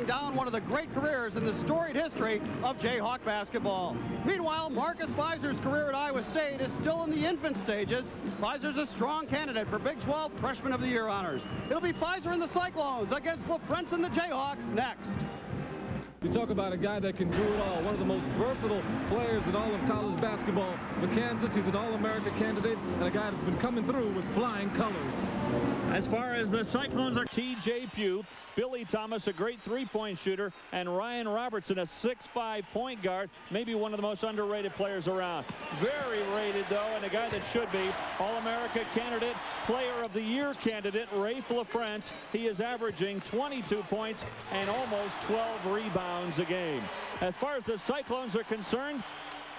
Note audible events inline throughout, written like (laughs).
laying down one of the great careers in the storied history of Jayhawk basketball. Meanwhile, Marcus Fizer's career at Iowa State is still in the infant stages. Fizer's a strong candidate for Big 12 Freshman of the Year honors. It'll be Fizer and the Cyclones against LaFrentz and the Jayhawks next. You talk about a guy that can do it all, one of the most versatile players in all of college basketball. For Kansas, he's an All-America candidate and a guy that's been coming through with flying colors. As far as the Cyclones are T.J. Pugh, Billy Thomas, a great three-point shooter, and Ryan Robertson, a 6'5 point guard, maybe one of the most underrated players around. Very rated, though, and a guy that should be All-America candidate, Player of the Year candidate, Raef LaFrentz. He is averaging 22 points and almost 12 rebounds a game. As far as the Cyclones are concerned,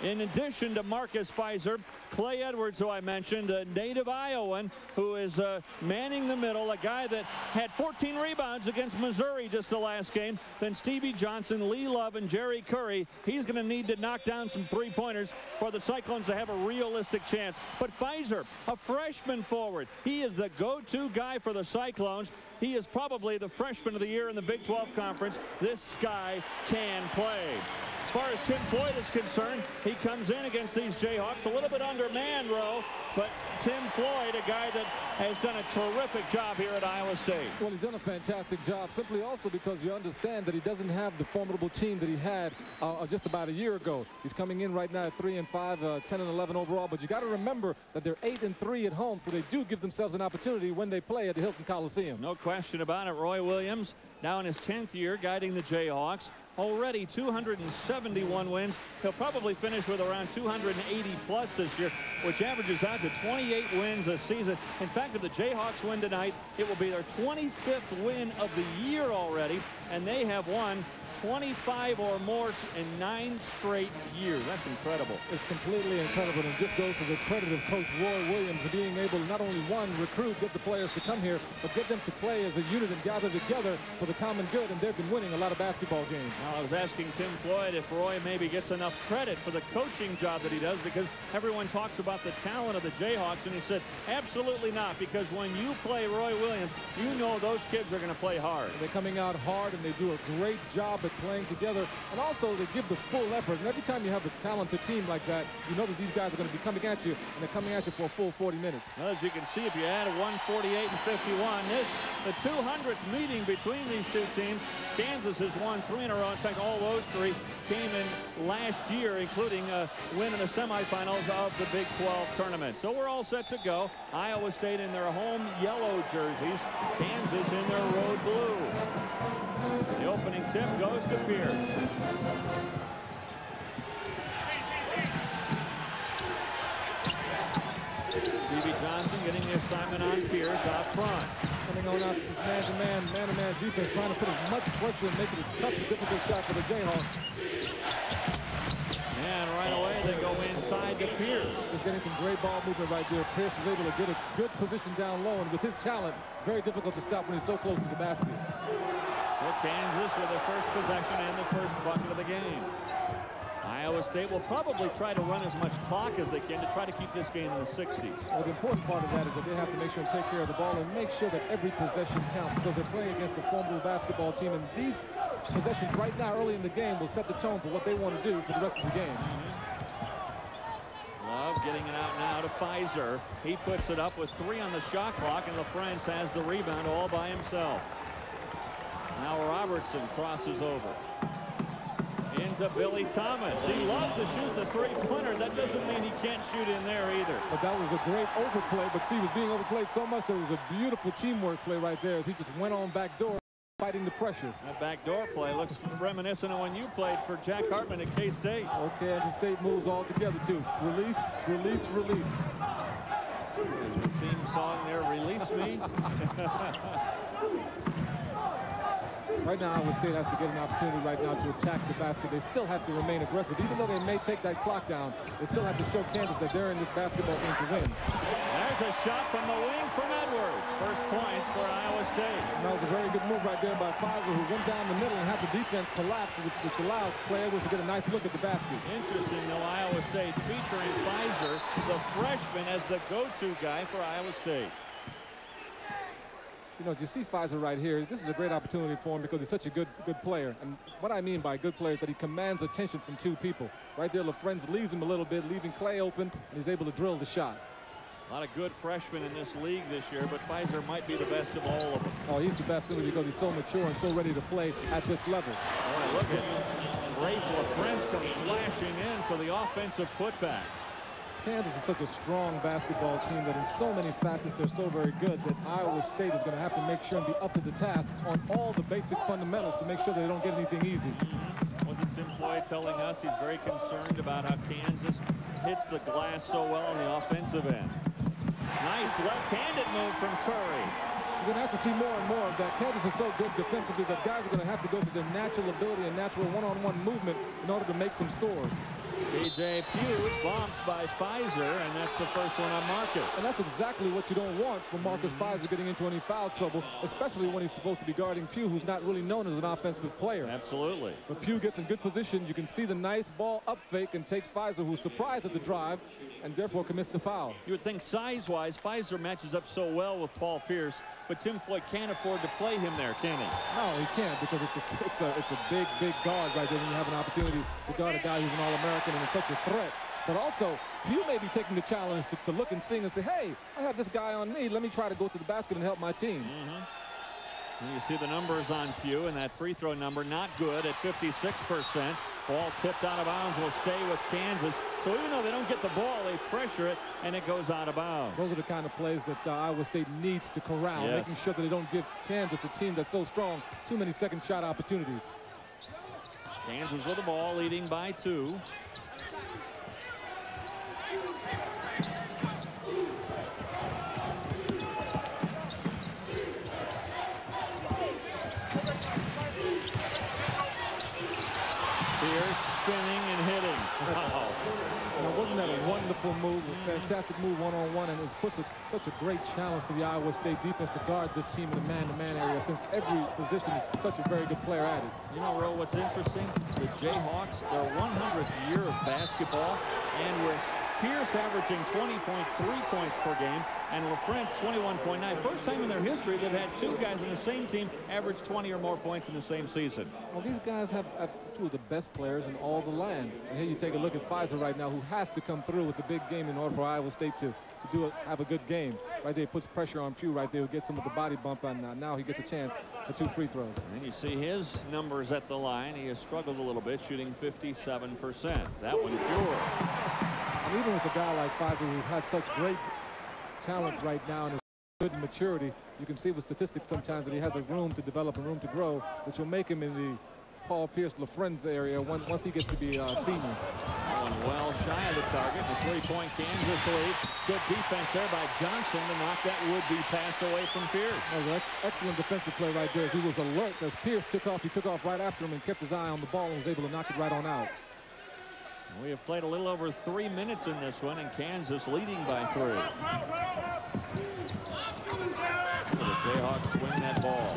in addition to Marcus Fizer, Clay Edwards, who I mentioned, a native Iowan who is uh, manning the middle, a guy that had 14 rebounds against Missouri just the last game. Then Stevie Johnson, Lee Love, and Jerry Curry. He's going to need to knock down some three-pointers for the Cyclones to have a realistic chance. But Fizer, a freshman forward, he is the go-to guy for the Cyclones. He is probably the freshman of the year in the Big 12 Conference. This guy can play. As far as Tim Floyd is concerned, he comes in against these Jayhawks a little bit undermanned, Ro, but Tim Floyd, a guy that has done a terrific job here at Iowa State. Well, he's done a fantastic job, simply also because you understand that he doesn't have the formidable team that he had uh, just about a year ago. He's coming in right now at 3 and 5, uh, 10 and 11 overall, but you got to remember that they're 8 and 3 at home, so they do give themselves an opportunity when they play at the Hilton Coliseum. No question about it. Roy Williams now in his 10th year guiding the Jayhawks already 271 wins. He'll probably finish with around 280 plus this year, which averages out to 28 wins a season. In fact, if the Jayhawks win tonight, it will be their 25th win of the year already, and they have won 25 or more in nine straight years. That's incredible. It's completely incredible and just goes to the credit of Coach Roy Williams being able to not only one, recruit, get the players to come here, but get them to play as a unit and gather together for the common good, and they've been winning a lot of basketball games. Now, I was asking Tim Floyd if Roy maybe gets enough credit for the coaching job that he does because everyone talks about the talent of the Jayhawks, and he said, absolutely not, because when you play Roy Williams, you know those kids are going to play hard. They're coming out hard, and they do a great job at playing together. And also, they give the full effort. And every time you have a talented team like that, you know that these guys are going to be coming at you, and they're coming at you for a full 40 minutes. Well, as you can see, if you add 148 and 51, this, the 200th meeting between these two teams, Kansas has won three in a row. In fact, all those three came in last year, including a win in the semifinals of the Big 12 tournament. So we're all set to go. Iowa State in their home yellow jerseys, Kansas in their road blue. The opening tip goes to Pierce. Stevie Johnson getting the assignment on Pierce out front. Coming on out to this man-to-man, man-to-man defense, trying to put as much pressure and make it a tough and difficult shot for the Jayhawks. And right away they go inside to Pierce. He's getting some great ball movement right there. Pierce is able to get a good position down low, and with his talent, very difficult to stop when he's so close to the basket. So Kansas with the first possession and the first bucket of the game. Iowa State will probably try to run as much clock as they can to try to keep this game in the 60s. Well, the important part of that is that they have to make sure and take care of the ball and make sure that every possession counts because they're playing against a formidable basketball team. And these possessions right now early in the game will set the tone for what they want to do for the rest of the game. Love getting it out now to Fizer. He puts it up with three on the shot clock, and LaFrentz has the rebound all by himself. Now Robertson crosses over. Into Billy Thomas. He loves to shoot the three-pointer. That doesn't mean he can't shoot in there either. But that was a great overplay. But see, he was being overplayed so much that it was a beautiful teamwork play right there as he just went on back door fighting the pressure. That backdoor play looks reminiscent of when you played for Jack Hartman at K-State. Okay, Kansas State moves all together too. Release, release, release. There's your theme song there, Release Me. (laughs) Right now, Iowa State has to get an opportunity right now to attack the basket. They still have to remain aggressive. Even though they may take that clock down, they still have to show Kansas that they're in this basketball game to win. There's a shot from the wing from Edwards. First points for Iowa State. And that was a very good move right there by Fizer, who went down the middle and had the defense collapse, which, which allowed Clay Edwards to get a nice look at the basket. Interesting, though, Iowa State featuring Fizer, the freshman, as the go-to guy for Iowa State. You know, you see Fizer right here. This is a great opportunity for him because he's such a good good player. And what I mean by good player is that he commands attention from two people. Right there, LaFrentz leaves him a little bit, leaving Clay open, and he's able to drill the shot. A lot of good freshmen in this league this year, but Fizer might be the best of all of them. Oh, he's the best simply because he's so mature and so ready to play at this level. Boy, look at Raef LaFrentz come flashing in for the offensive putback. Kansas is such a strong basketball team that in so many facets they're so very good that Iowa State is going to have to make sure and be up to the task on all the basic fundamentals to make sure they don't get anything easy. Mm -hmm. Wasn't Tim Floyd telling us he's very concerned about how Kansas hits the glass so well on the offensive end? Nice left-handed move from Curry. You're going to have to see more and more of that. Kansas is so good defensively that guys are going to have to go to their natural ability and natural one-on-one -on -one movement in order to make some scores. TJ Pugh bumps by Fizer, and that's the first one on Marcus. And that's exactly what you don't want from Marcus mm-hmm. Fizer getting into any foul trouble, especially when he's supposed to be guarding Pugh, who's not really known as an offensive player. Absolutely. But Pugh gets in good position. You can see the nice ball up fake and takes Fizer, who's surprised at the drive, and therefore commits the foul. You would think size-wise, Fizer matches up so well with Paul Pierce, but Tim Floyd can't afford to play him there, can he? No, he can't because it's a, (laughs) it's a, it's a big, big guard right there when you have an opportunity to guard a guy who's an All-American and it's such a threat. But also, you may be taking the challenge to, to, look and sing and say, hey, I have this guy on me. Let me try to go to the basket and help my team. Mm -hmm. You see the numbers on Pugh, and that free throw number not good at 56%. Ball tipped out of bounds will stay with Kansas. So even though they don't get the ball, they pressure it, and it goes out of bounds. Those are the kind of plays that uh, Iowa State needs to corral, yes. making sure that they don't give Kansas, a team that's so strong, too many second shot opportunities. Kansas with the ball, leading by two. spinning and hitting. Wow. Now, wasn't wonderful move, a fantastic move one-on-one, -on -one, and it's puts a, such a great challenge to the Iowa State defense to guard this team in the man-to-man -man area since every position is such a very good player at it. You know, Ro, what's interesting? The Jayhawks, their 100th year of basketball, and with Pierce averaging 20.3 points per game, and LaFrentz 21.9. First time in their history they've had two guys on the same team average 20 or more points in the same season. Well, these guys have, have two of the best players in all the land. And here you take a look at Fizer right now, who has to come through with the big game in order for Iowa State to, to do it, have a good game. Right there, puts pressure on Pugh right there, gets him with the body bump, and uh, now he gets a chance for two free throws. And then you see his numbers at the line. He has struggled a little bit, shooting 57%. That one pure even with a guy like Fizer who has such great talent right now and is good maturity, you can see with statistics sometimes that he has a room to develop and room to grow, which will make him in the Paul Pierce LaFrentz area once, once he gets to be a senior. One well shy of the target. The three-point Kansas lead. Good defense there by Johnson to knock that would-be pass away from Pierce. Oh, that's excellent defensive play right there. As he was alert as Pierce took off. He took off right after him and kept his eye on the ball and was able to knock it right on out. We have played a little over three minutes in this one, and Kansas leading by three. The Jayhawks swing that ball.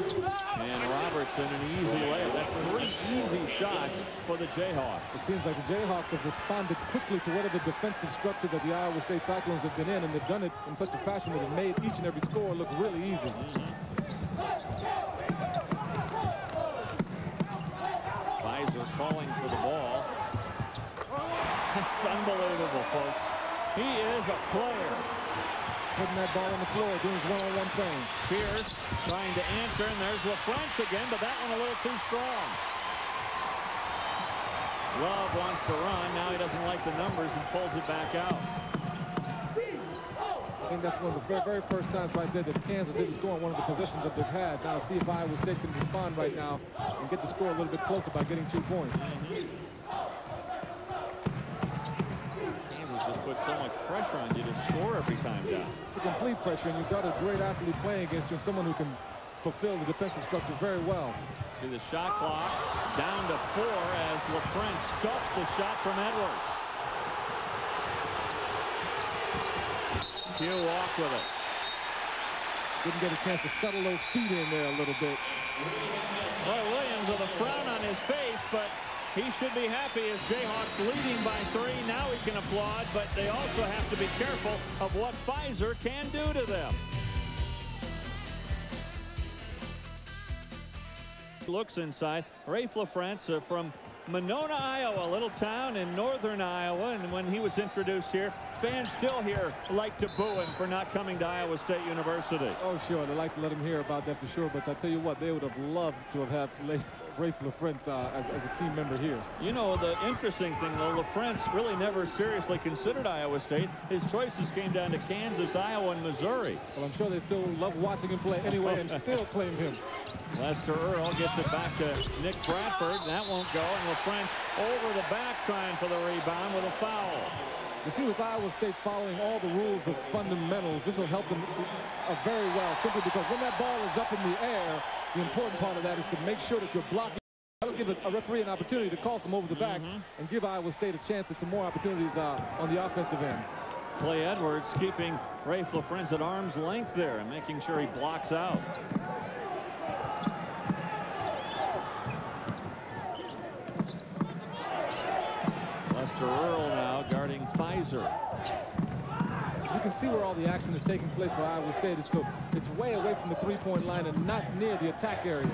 And Robertson, an easy layup. That's three easy shots for the Jayhawks. It seems like the Jayhawks have responded quickly to whatever defensive structure that the Iowa State Cyclones have been in, and they've done it in such a fashion that it made each and every score look really easy. Mm -hmm. Fizer calling for the ball. That's unbelievable, folks. He is a player. Putting that ball on the floor, doing his one-on-one -on -one thing. Pierce trying to answer, and there's LaFrentz again, but that one a little too strong. Love wants to run. Now he doesn't like the numbers and pulls it back out. I think that's one of the very, very first times right there that Kansas didn't score on one of the positions that they've had. Now see if Iowa State can respond right now and get the score a little bit closer by getting two points. Mm -hmm. Put so much pressure on you to score every time down. It's a complete pressure, and you've got a great athlete playing against you and someone who can fulfill the defensive structure very well. See the shot clock down to four as LaFrentz stuffs the shot from Edwards. He'll walk with it. Didn't get a chance to settle those feet in there a little bit. Roy Williams with a frown on his face, but he should be happy as Jayhawks leading by three. Now he can applaud, but they also have to be careful of what Fizer can do to them. Looks inside. Raef LaFrentz from Monona, Iowa, a little town in northern Iowa. And when he was introduced here, fans still here like to boo him for not coming to Iowa State University. Oh, sure. They like to let him hear about that for sure. But I tell you what, they would have loved to have had Raef LaFrentz uh, as, as, a team member here. You know, the interesting thing, though, LaFrentz really never seriously considered Iowa State. His choices came down to Kansas, Iowa, and Missouri. Well, I'm sure they still love watching him play anyway and (laughs) still claim him. Lester Earl gets it back to Nick Bradford. That won't go. And LaFrentz over the back trying for the rebound with a foul. You see, with Iowa State following all the rules of fundamentals, this will help them uh, very well, simply because when that ball is up in the air, the important part of that is to make sure that you're blocking. That'll give a referee an opportunity to call some over the backs mm -hmm. and give Iowa State a chance at some more opportunities uh, on the offensive end. Clay Edwards keeping Ray LaFrentz at arm's length there and making sure he blocks out. Lester Earl now guarding Fizer. You can see where all the action is taking place for Iowa State. So it's way away from the three-point line and not near the attack area.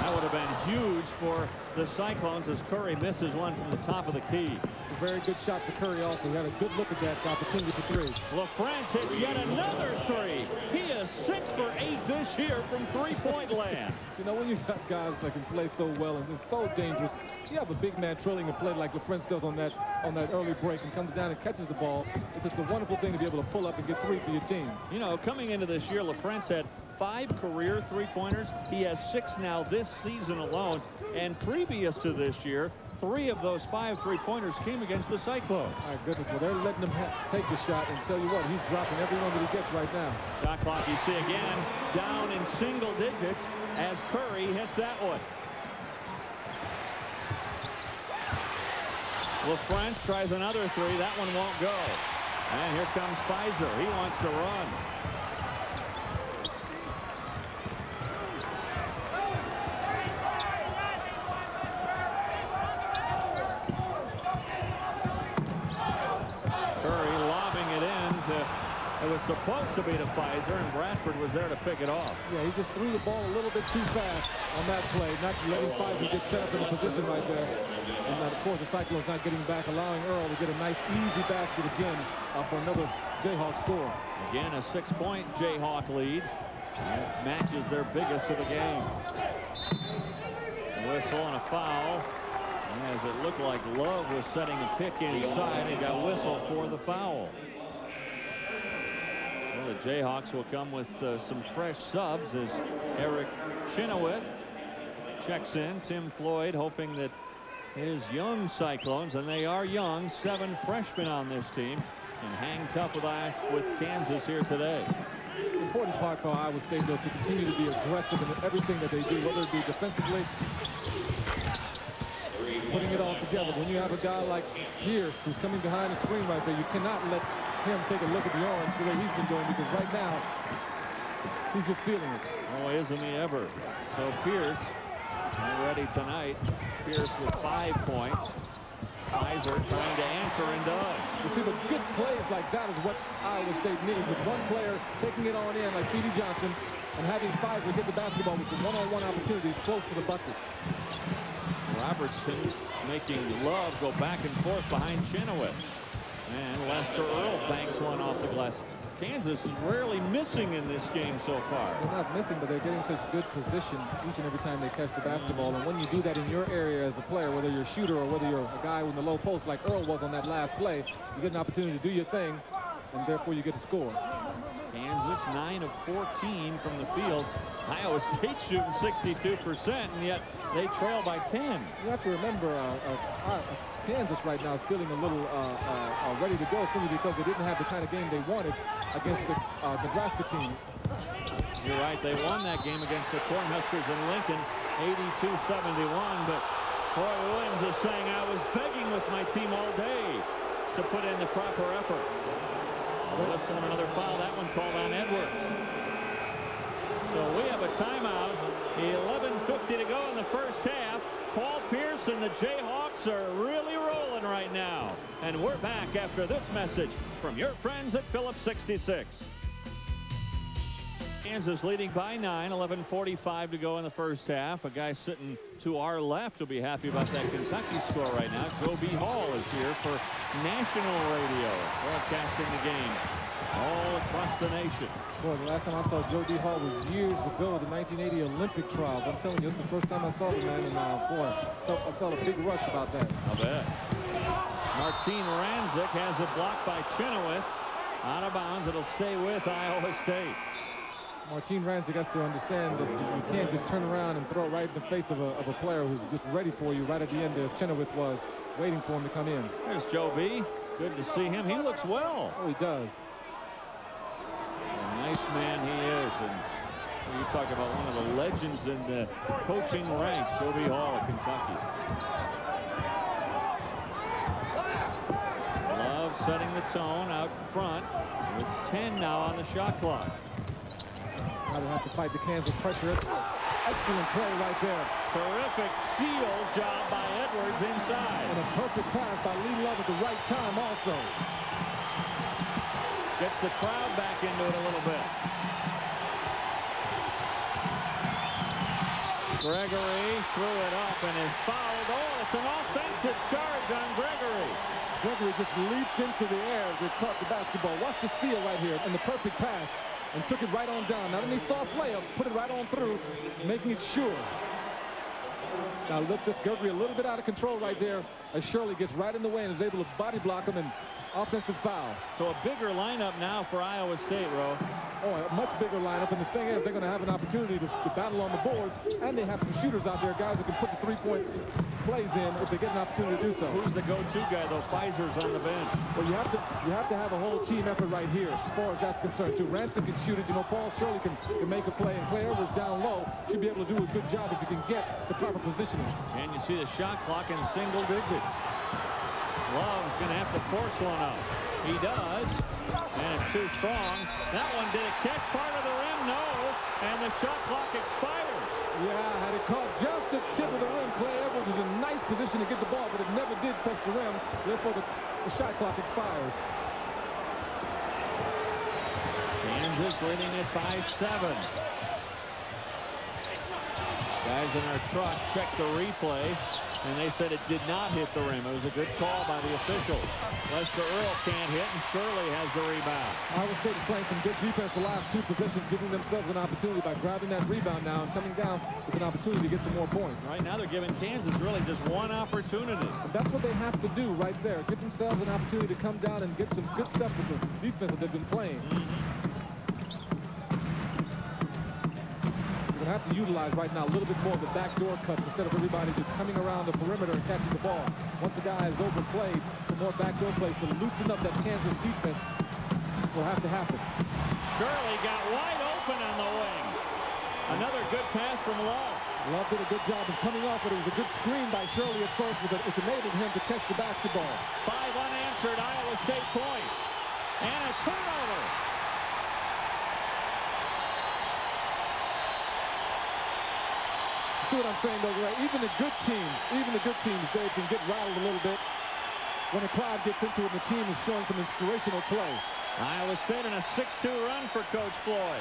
That would have been huge for the Cyclones as Curry misses one from the top of the key. It's a very good shot for Curry also. He had a good look at that opportunity for three. LaFrentz hits yet another three. He is six for eight this year from three-point (laughs) land. you know, when you've got guys that can play so well and they're so dangerous, you have a big man trailing a play like LaFrentz does on that on that early break and comes down and catches the ball. It's just a wonderful thing to be able to pull up and get three for your team. You know, coming into this year, LaFrentz had five career three-pointers. He has six now this season alone. And previous to this year, three of those five three-pointers came against the Cyclones. My goodness, well, they're letting him take the shot, and tell you what, he's dropping every one that he gets right now. Shot clock, you see again, down in single digits as Curry hits that one. LaFrentz tries another three. That one won't go. And here comes Fizer. He wants to run. It was supposed to be to Fizer, and Bradford was there to pick it off. Yeah, he just threw the ball a little bit too fast on that play, not letting Fizer get set up in a position right there. And of course, the Cyclones not getting back, allowing Earl to get a nice, easy basket again uh, for another Jayhawk score. Again, a six-point Jayhawk lead. That matches their biggest of the game. A whistle and a foul. And As it looked like Love was setting a pick inside he got whistled for the foul. Well, the Jayhawks will come with uh, some fresh subs as Eric Chenoweth checks in. Tim Floyd hoping that his young Cyclones, and they are young, seven freshmen on this team, can hang tough with, I, with Kansas here today. The important part for Iowa State is to continue to be aggressive in everything that they do, whether it be defensively, putting it all together. When you have a guy like Pierce who's coming behind the screen right there, you cannot let him take a look at the orange the way he's been doing because right now he's just feeling it. Oh, isn't he ever? So Pierce ready tonight. Pierce with five points. Fizer trying to answer and does. You see, the good plays like that is what Iowa State needs with one player taking it on in like Stevie Johnson and having Fizer get the basketball with some one-on-one -on -one opportunities close to the bucket. Robertson making Love go back and forth behind Chenoweth. And Lester Earl banks one off the glass. Kansas is rarely missing in this game so far. They're not missing, but they're getting such good position each and every time they catch the basketball. And when you do that in your area as a player, whether you're a shooter or whether you're a guy in the low post like Earl was on that last play, you get an opportunity to do your thing, and therefore you get to score. Kansas 9 of 14 from the field. Iowa State shooting 62%, and yet they trail by 10. You have to remember, uh, uh, uh Kansas right now is feeling a little uh, uh, uh, ready to go simply because they didn't have the kind of game they wanted against the uh, Nebraska team. You're right. They won that game against the Cornhuskers in Lincoln, 82-71. But Roy Williams is saying, I was begging with my team all day to put in the proper effort. Listen, another foul. That one called on Edwards. So we have a timeout. 11.50 to go in the first half. Paul Pierce and the Jayhawks are really rolling right now. And we're back after this message from your friends at Phillips 66. Kansas leading by 9, 11.45 to go in the first half. A guy sitting to our left will be happy about that Kentucky score right now. Joe B. Hall is here for national radio, broadcasting the game all across the nation. Boy, the last time I saw Joe B. Hall was years ago at the 1980 Olympic trials. I'm telling you, it's the first time I saw the man, and uh, boy, I felt, I felt a big rush about that. I bet. Martine Rancik has it blocked by Chenoweth. Out of bounds. It'll stay with Iowa State. Martine Rancik has to understand that you can't just turn around and throw it right in the face of a, of a player who's just ready for you right at the end as Chenoweth was waiting for him to come in. There's Joe B. Good to see him. He looks well. Oh, he does. Nice man he is. And you talk about one of the legends in the coaching ranks, B. Hall of Kentucky. Love setting the tone out front with 10 now on the shot clock. Now they have to fight the Kansas pressure. Excellent play right there. Terrific seal job by Edwards inside. And a perfect pass by Lee Love at the right time also. Gets the crowd back into it a little bit. Gregory threw it up and is fouled. Oh, it's an offensive charge on Gregory. Gregory just leaped into the air to caught the basketball. Watch the seal right here and the perfect pass and took it right on down. Not only soft layup, put it right on through, making it sure. Now look this Gregory a little bit out of control right there as Shirley gets right in the way and is able to body block him and offensive foul. So a bigger lineup now for Iowa State, Ro. Oh, a much bigger lineup. And the thing is, they're going to have an opportunity to, to, battle on the boards. And they have some shooters out there, guys who can put the three-point plays in if they get an opportunity to do so. Who's the go-to guy, though? Fizer's on the bench. Well, you have to you have to have a whole team effort right here as far as that's concerned, too. Ransom can shoot it. You know, Paul Shirley can, can make a play. And Clay Edwards down low should be able to do a good job if you can get the proper positioning. And you see the shot clock in single digits. Love's going to have to force one out. He does. And it's too strong. That one did it catch part of the rim? No. And the shot clock expires. Yeah, had it caught just the tip of the rim, Clay Edwards was in nice position to get the ball, but it never did touch the rim. Therefore, the, the shot clock expires. Kansas leading it by seven. Guys in our truck check the replay and they said it did not hit the rim. It was a good call by the officials. Lester Earl can't hit, and Shirley has the rebound. Iowa State is playing some good defense the last two possessions, giving themselves an opportunity by grabbing that rebound now and coming down with an opportunity to get some more points. Right now they're giving Kansas really just one opportunity. And that's what they have to do right there. Give themselves an opportunity to come down and get some good stuff with the defense that they've been playing. Mm -hmm. Have to utilize right now a little bit more of the backdoor cuts instead of everybody just coming around the perimeter and catching the ball. Once a guy is overplayed, some more backdoor plays to loosen up that Kansas defense will have to happen. Shirley got wide open on the wing. Another good pass from Love. Love did a good job of coming off, but it was a good screen by Shirley at first, which enabled him to catch the basketball. Five unanswered Iowa State points. And a turnover. See what I'm saying, though, Ray? Even the good teams, even the good teams, they can get rattled a little bit when a crowd gets into it and the team is showing some inspirational play. Iowa State in a 6-2 run for Coach Floyd.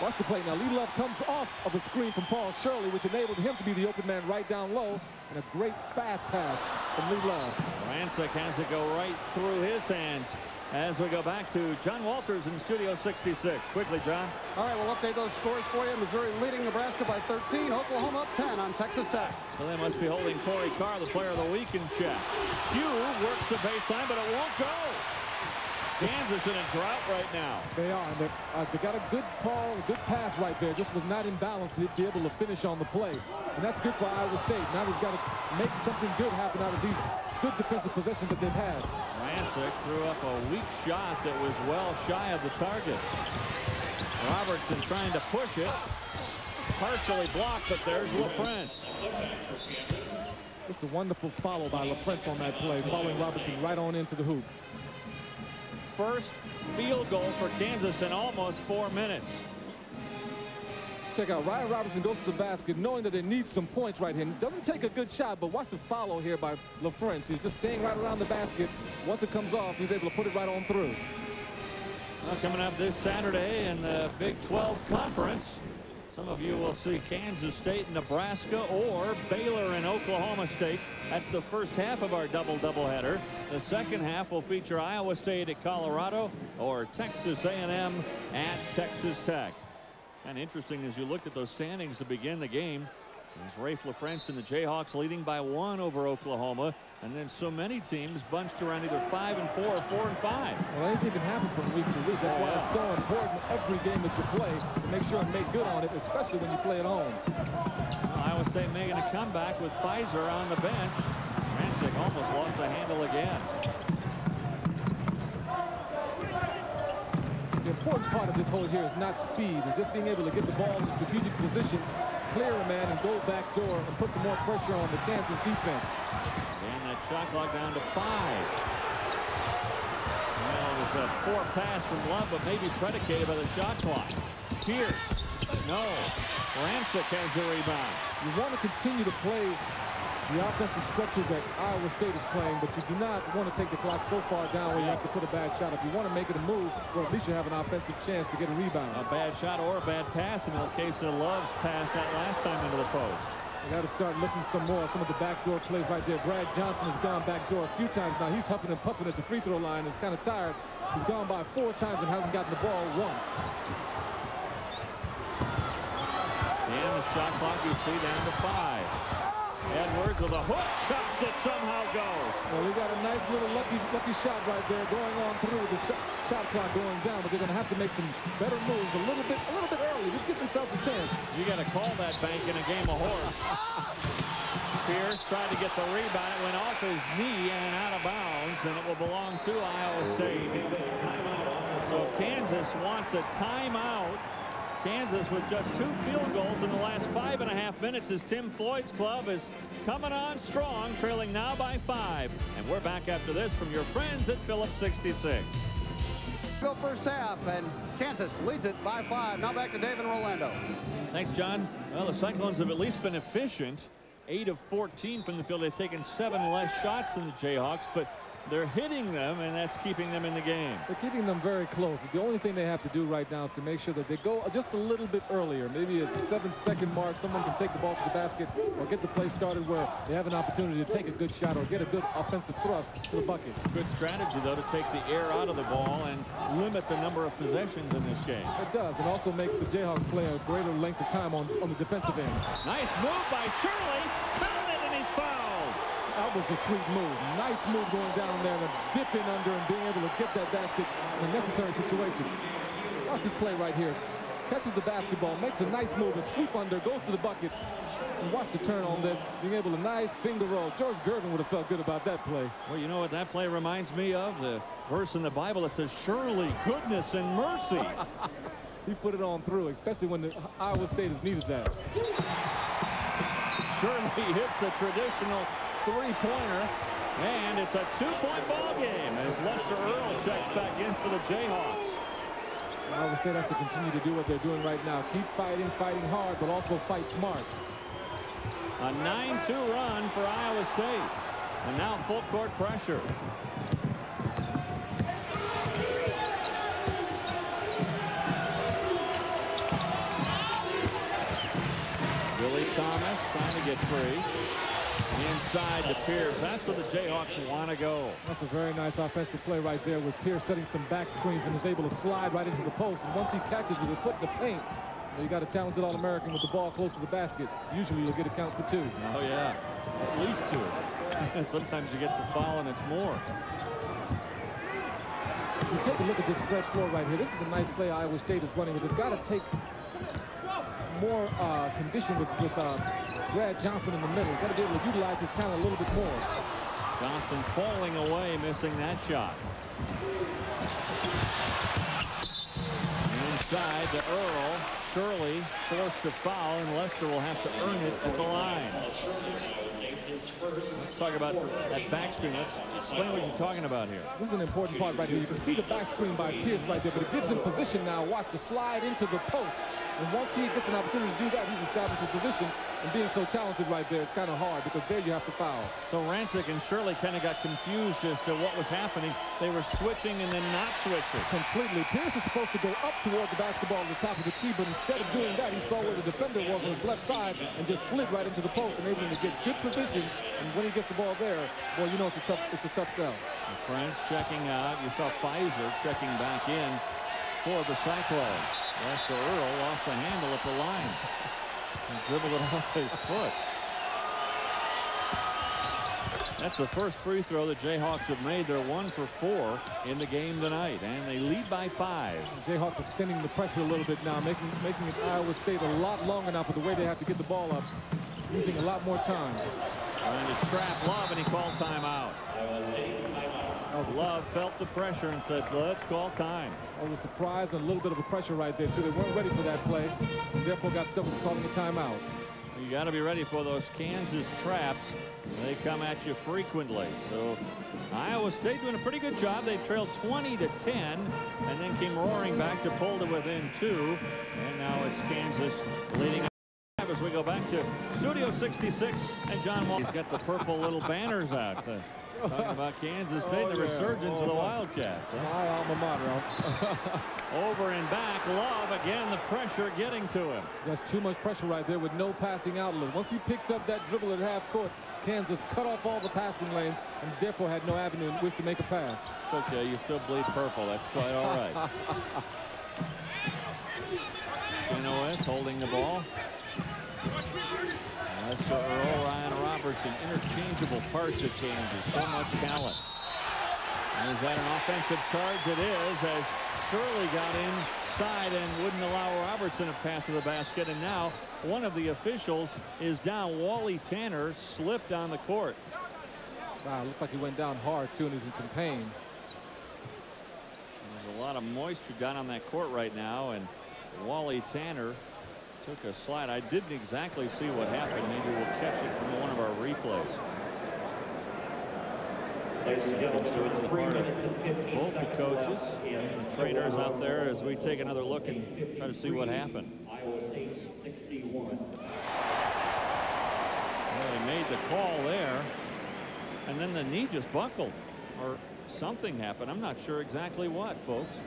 Watch the play now. Lee Love comes off of a screen from Paul Shirley, which enabled him to be the open man right down low. And a great fast pass from Lee Love. Rancik has it go right through his hands as we go back to John Walters in Studio 66. Quickly, John. All right, we'll update those scores for you. Missouri leading Nebraska by 13. Oklahoma up 10 on Texas Tech. So they must be holding Cory Carr, the player of the week, in check. Pugh works the baseline, but it won't go. Kansas in a drought right now. They are. And uh, they got a good call, a good pass right there. Just was not in balance to be able to finish on the play. And that's good for Iowa State. Now they've got to make something good happen out of these good defensive possessions that they've had. Rancik threw up a weak shot that was well shy of the target. Robertson trying to push it. Partially blocked, but there's LaFrentz. Just a wonderful follow by LaFrentz on that play, following Robertson right on into the hoop first field goal for Kansas in almost four minutes. Check out Ryan Robertson goes to the basket knowing that they need some points right here. Doesn't take a good shot, but watch the follow here by LaFrentz. He's just staying right around the basket. Once it comes off, he's able to put it right on through. Well, coming up this Saturday in the Big 12 Conference, some of you will see Kansas State, Nebraska, or Baylor and Oklahoma State. That's the first half of our double doubleheader. The second half will feature Iowa State at Colorado or Texas A&M at Texas Tech. And interesting as you looked at those standings to begin the game, there's Raef LaFrentz and the Jayhawks leading by one over Oklahoma. And then so many teams bunched around either five and four or four and five. Well, anything can happen from week to week. That's why it's so important every game that you play to make sure and make good on it, especially when you play at home. Well, Iowa State making a comeback with Fizer on the bench. Rancik almost lost the handle again. Important part of this whole here is not speed. It's just being able to get the ball in strategic positions, clear a man, and go back door and put some more pressure on the Kansas defense. And that shot clock down to five. Well, it was a poor pass from Love, but maybe predicated by the shot clock. Pierce. No. Rancik has the rebound. You want to continue to play the offensive structure that Iowa State is playing, but you do not want to take the clock so far down where you have to put a bad shot. If you want to make it a move, well, at least you have an offensive chance to get a rebound. A bad shot or a bad pass in the case of Love's pass that last time into the post. You got to start looking some more. Some of the backdoor plays right there. Brad Johnson has gone backdoor a few times now. He's huffing and puffing at the free throw line. He's kind of tired. He's gone by four times and hasn't gotten the ball once. And the shot clock you see down to five. Edwards with a hook shot that somehow goes. Well, we got a nice little lucky lucky shot right there going on through the shot, shot clock going down, but they're going to have to make some better moves a little bit a little bit early. Just give themselves a chance. You got to call that bank in a game of horse. (laughs) Pierce tried to get the rebound. It went off his knee and out of bounds, and it will belong to Iowa State. So Kansas wants a timeout. Kansas with just two field goals in the last five and a half minutes as Tim Floyd's club is coming on strong, trailing now by five. And we're back after this from your friends at Phillips 66. Go first half, and Kansas leads it by five. Now back to Dave and Rolando. Thanks, John. Well, the Cyclones have at least been efficient. 8 of 14 from the field. They've taken seven less shots than the Jayhawks, but they're hitting them, and that's keeping them in the game. They're keeping them very close. The only thing they have to do right now is to make sure that they go just a little bit earlier. Maybe at the seventh second mark, someone can take the ball to the basket or get the play started where they have an opportunity to take a good shot or get a good offensive thrust to the bucket. Good strategy, though, to take the air out of the ball and limit the number of possessions in this game. It does. It also makes the Jayhawks play a greater length of time on, on the defensive end. Nice move by Shirley. Count it, and he's fouled. That was a sweet move. Nice move going down there and dipping under and being able to get that basket in a necessary situation. Watch this play right here. Catches the basketball, makes a nice move, a sweep under, goes to the bucket. And watch the turn on this, being able to nice finger roll. George Gervin would have felt good about that play. Well, you know what that play reminds me of? The verse in the Bible that says, surely goodness and mercy. (laughs) he put it on through, especially when the Iowa State has needed that. Surely (laughs) hits the traditional three-pointer, and it's a two-point ball game as Lester Earl checks back in for the Jayhawks. Iowa State has to continue to do what they're doing right now. Keep fighting, fighting hard, but also fight smart. A 9-2 run for Iowa State. And now full court pressure. Billy Thomas trying to get free. Inside to Pierce. That's where the Jayhawks want to go. That's a very nice offensive play right there with Pierce setting some back screens and is able to slide right into the post. And once he catches with a foot in the paint, you got a talented All-American with the ball close to the basket. Usually you'll get a count for two. Oh, yeah. At least two. (laughs) Sometimes you get the foul and it's more. You take a look at this spread floor right here. This is a nice play Iowa State is running with. They've got to take more uh, condition with, with uh, Brad Johnson in the middle. Got to be able to utilize his talent a little bit more. Johnson falling away, missing that shot. Inside to Earl. Shirley forced to foul, and Lester will have to earn it at the line. Let's talk about that back screen. Let's explain what you're talking about here. This is an important part right here. You can see the back screen by Pierce right there, but it gives him position now. Watch to slide into the post. And once he gets an opportunity to do that, he's established his position. and being so talented right there, it's kind of hard because there you have to foul. So Rancik and Shirley kind of got confused as to what was happening. They were switching and then not switching. Completely. Pierce is supposed to go up toward the basketball at the top of the key, but instead of doing that, he saw where the defender was on his left side and just slid right into the post, enabling him to get good position. And when he gets the ball there, well, you know it's a tough, it's a tough sell. France checking out. You saw Fizer checking back in for the Cyclones. Lester Earl lost the handle at the line. He dribbled it (laughs) off his foot. That's the first free throw the Jayhawks have made. They're one for four in the game tonight, and they lead by five. Jayhawks extending the pressure a little bit now, making making it Iowa State a lot long enough with the way they have to get the ball up, using a lot more time. Trying to trap Love, and he called timeout. Love felt the pressure and said, let's call time. That was a surprise and a little bit of a pressure right there, too. They weren't ready for that play, and therefore got stuck with calling a timeout. You got to be ready for those Kansas traps. They come at you frequently. So Iowa State doing a pretty good job. They trailed 20 to 10 and then came roaring back to pull to within two. And now it's Kansas leading as we go back to Studio 66 and John Wall. He's got the purple little banners out. Uh, Talking about Kansas State, oh, the yeah. resurgence oh, of the oh, Wildcats. Huh? My alma mater. (laughs) Over and back, Love again, the pressure getting to him. That's too much pressure right there with no passing outlet. Once he picked up that dribble at half court, Kansas cut off all the passing lanes and therefore had no avenue in which to make a pass. It's okay, you still bleed purple. That's quite all right. (laughs) Chenoweth holding the ball. Lester Earl, Ryan Robertson, interchangeable parts of Kansas. So much talent. And is that an offensive charge? It is as Shirley got inside and wouldn't allow Robertson a path to the basket. And now one of the officials is down. Wally Tanner slipped on the court. Wow, looks like he went down hard too and he's in some pain. There's a lot of moisture down on that court right now and Wally Tanner took a slide. I didn't exactly see what happened. Maybe we'll catch it from one of our replays. Ladies and gentlemen, the part of both the coaches and the trainers out there as we take another look and try to see what happened. Well, they made the call there, and then the knee just buckled, or something happened. I'm not sure exactly what, folks.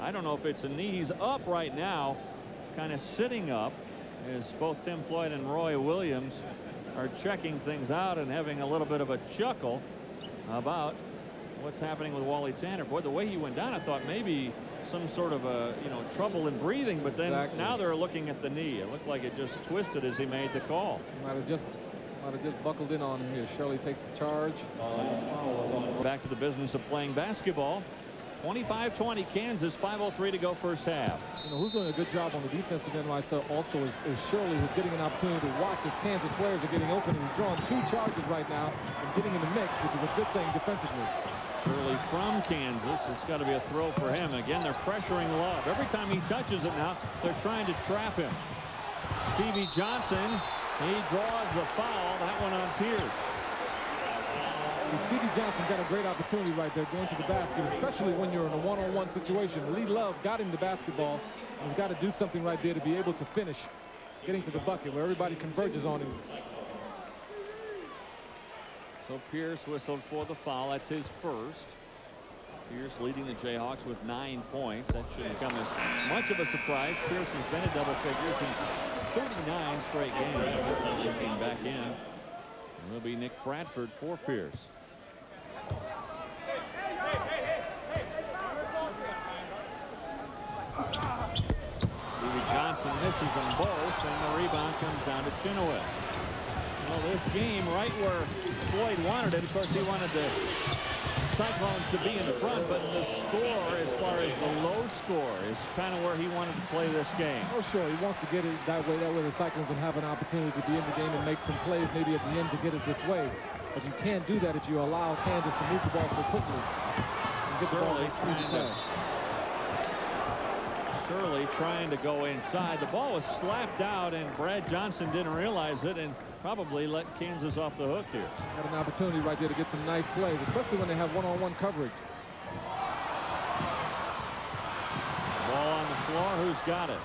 I don't know if it's a knee. He's up right now, kind of sitting up, as both Tim Floyd and Roy Williams are checking things out and having a little bit of a chuckle about what's happening with Wally Tanner. Boy, the way he went down, I thought maybe some sort of a you know trouble in breathing, but then exactly. now they're looking at the knee. It looked like it just twisted as he made the call. Might have just might have just buckled in on him here. Shirley takes the charge. Back to the business of playing basketball. 25-20 Kansas 503 to go first half. You know who's doing a good job on the defensive end right so also is, is Shirley who's getting an opportunity to watch as Kansas players are getting open and he's drawing two charges right now and getting in the mix which is a good thing defensively. Shirley from Kansas. It's got to be a throw for him. Again, they're pressuring Love. Every time he touches it now, they're trying to trap him. Stevie Johnson, he draws the foul. That one on Pierce. Stevie Johnson got a great opportunity right there going to the basket, especially when you're in a one-on-one -on -one situation. Lee Love got him the basketball. He's got to do something right there to be able to finish getting to the bucket where everybody converges on him. So Pierce whistled for the foul. That's his first. Pierce leading the Jayhawks with nine points. That shouldn't come as much of a surprise. Pierce has been in double figures in 39 straight games. Looking back in. And will be Nick Bradford for Pierce. Stevie Johnson misses them both, and the rebound comes down to Chenoweth. Well, this game right where Floyd wanted it. Of course, he wanted the Cyclones to be in the front, but the score, as far as the low score, is kind of where he wanted to play this game. Oh, sure. He wants to get it that way. That way the Cyclones will have an opportunity to be in the game and make some plays maybe at the end to get it this way. But you can't do that if you allow Kansas to move the ball so quickly. And get the ball Shirley trying to go inside. The ball was slapped out, and Brad Johnson didn't realize it and probably let Kansas off the hook here. Had an opportunity right there to get some nice plays, especially when they have one-on-one -on -one coverage. Ball on the floor. Who's got it?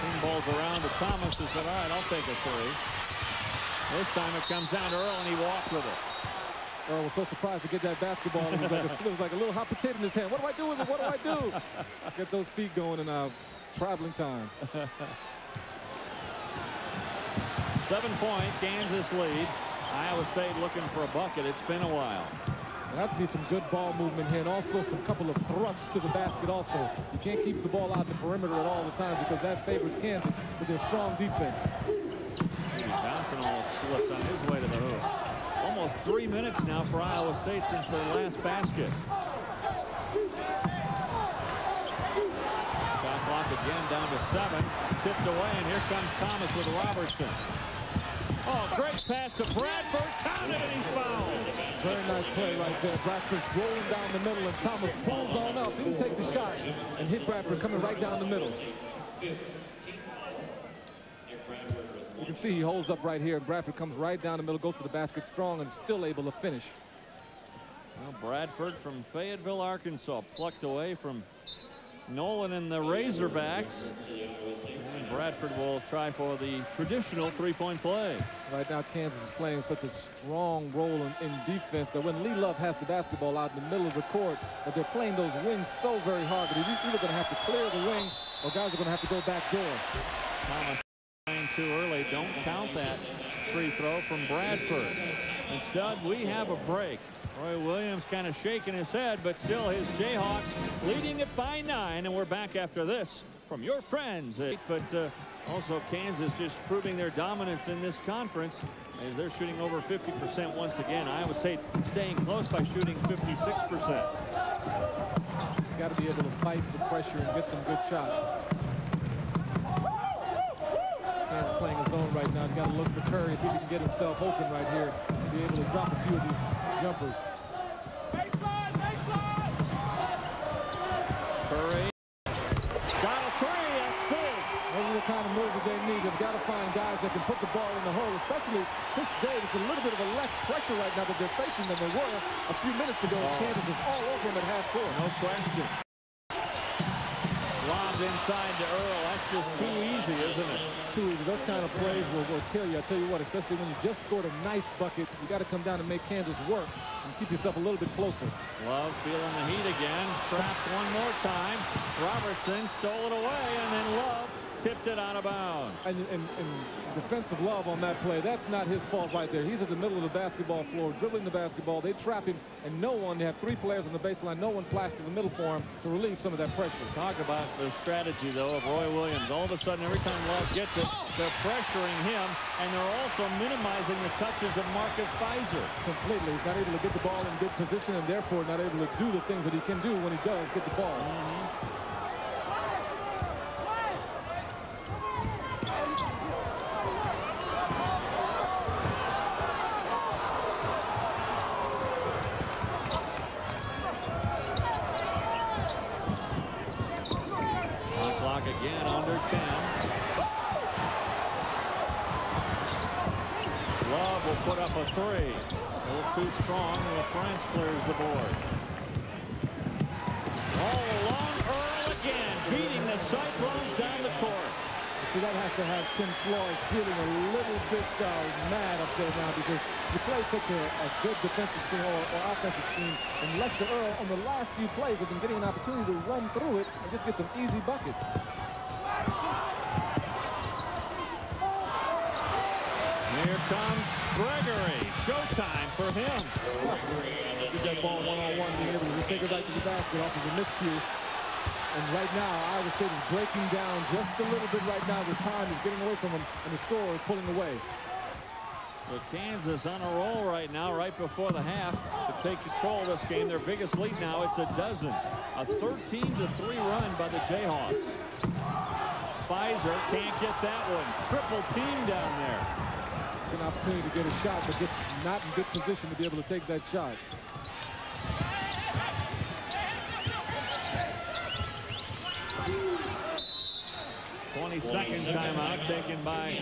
Team balls around to Thomas. Who said, all right, I'll take a three. This time it comes down to Earl, and he walked with it. Earl was so surprised to get that basketball. It was like a, it was like a little hot potato in his hand. What do I do with it? What do I do? (laughs) Get those feet going in uh, traveling time. (laughs) Seven-point Kansas lead. Iowa State looking for a bucket. It's been a while. There has to be some good ball movement here and also some couple of thrusts to the basket also. You can't keep the ball out the perimeter at all the time because that favors Kansas with their strong defense. Johnson almost slipped on his way to the hoop. Almost three minutes now for Iowa State since their last basket. Shot clock again down to seven. Tipped away, and here comes Thomas with Robertson. Oh, great pass to Bradford. Counted, and he's fouled. Very nice play right there. Bradford's rolling down the middle, and Thomas pulls on up. Didn't take the shot and hit Bradford coming right down the middle. You can see he holds up right here, and Bradford comes right down the middle, goes to the basket strong, and still able to finish. Well, Bradford from Fayetteville, Arkansas, plucked away from Nolan and the Razorbacks. And Bradford will try for the traditional three-point play. Right now, Kansas is playing such a strong role in, in, defense that when Lee Love has the basketball out in the middle of the court, that they're playing those wings so very hard that he's either going to have to clear the wing or guys are going to have to go back door. Thomas too early. Don't count that free throw from Bradford. Instead, we have a break. Roy Williams kind of shaking his head, but still his Jayhawks leading it by nine. And we're back after this from your friends. But uh, also Kansas just proving their dominance in this conference as they're shooting over 50% once again. Iowa State staying close by shooting 56%. He's got to be able to fight the pressure and get some good shots. Kansas playing his own right now. He's got to look for Curry, see if he can get himself open right here. To be able to drop a few of these jumpers. Curry. Got a three. That's big. Those are the kind of moves that they need. They've got to find guys that can put the ball in the hole, especially since today it's a little bit of a less pressure right now that they're facing than they were a few minutes ago. Oh. Kansas was all over them at half court. No question. Lobbed inside to Earl. That's just too easy, isn't it? Too easy. Those kind of plays will, will kill you. I tell you what, especially when you just scored a nice bucket, you got to come down and make Kansas work and keep yourself a little bit closer. Love feeling the heat again. Trapped one more time. Robertson stole it away, and then Love tipped it out of bounds. And, and, and, defensive love on that play, that's not his fault right there. He's at the middle of the basketball floor, dribbling the basketball. They trap him, and no one, they have three players on the baseline, no one flashed to the middle for him to relieve some of that pressure. Talk about the strategy, though, of Roy Williams. All of a sudden, every time Love gets it, they're pressuring him, and they're also minimizing the touches of Marcus Fizer. Completely. He's not able to get the ball in good position, and therefore not able to do the things that he can do when he does get the ball. Mm -hmm. three. A little too strong. LaFrentz All along, Earl again, beating the Cyclones down the court. See, that has to have Tim Floyd feeling a little bit uh, mad up there now because you play such a, a good defensive scheme or, or, offensive scheme. And Lester Earl, on the last few plays, have been getting an opportunity to run through it and just get some easy buckets. Here comes Gregory. Showtime for him. Get that ball one-on-one, being able to take it back to the basket off of a miscue. And right now, Iowa State is breaking down just a little bit right now. The time is getting away from them, and the score is pulling away. So Kansas on a roll right now, right before the half, to take control of this game. Their biggest lead now, it's a dozen. A 13-3 run by the Jayhawks. Fizer can't get that one. Triple team down there an opportunity to get a shot, but just not in good position to be able to take that shot. Twenty-second timeout taken by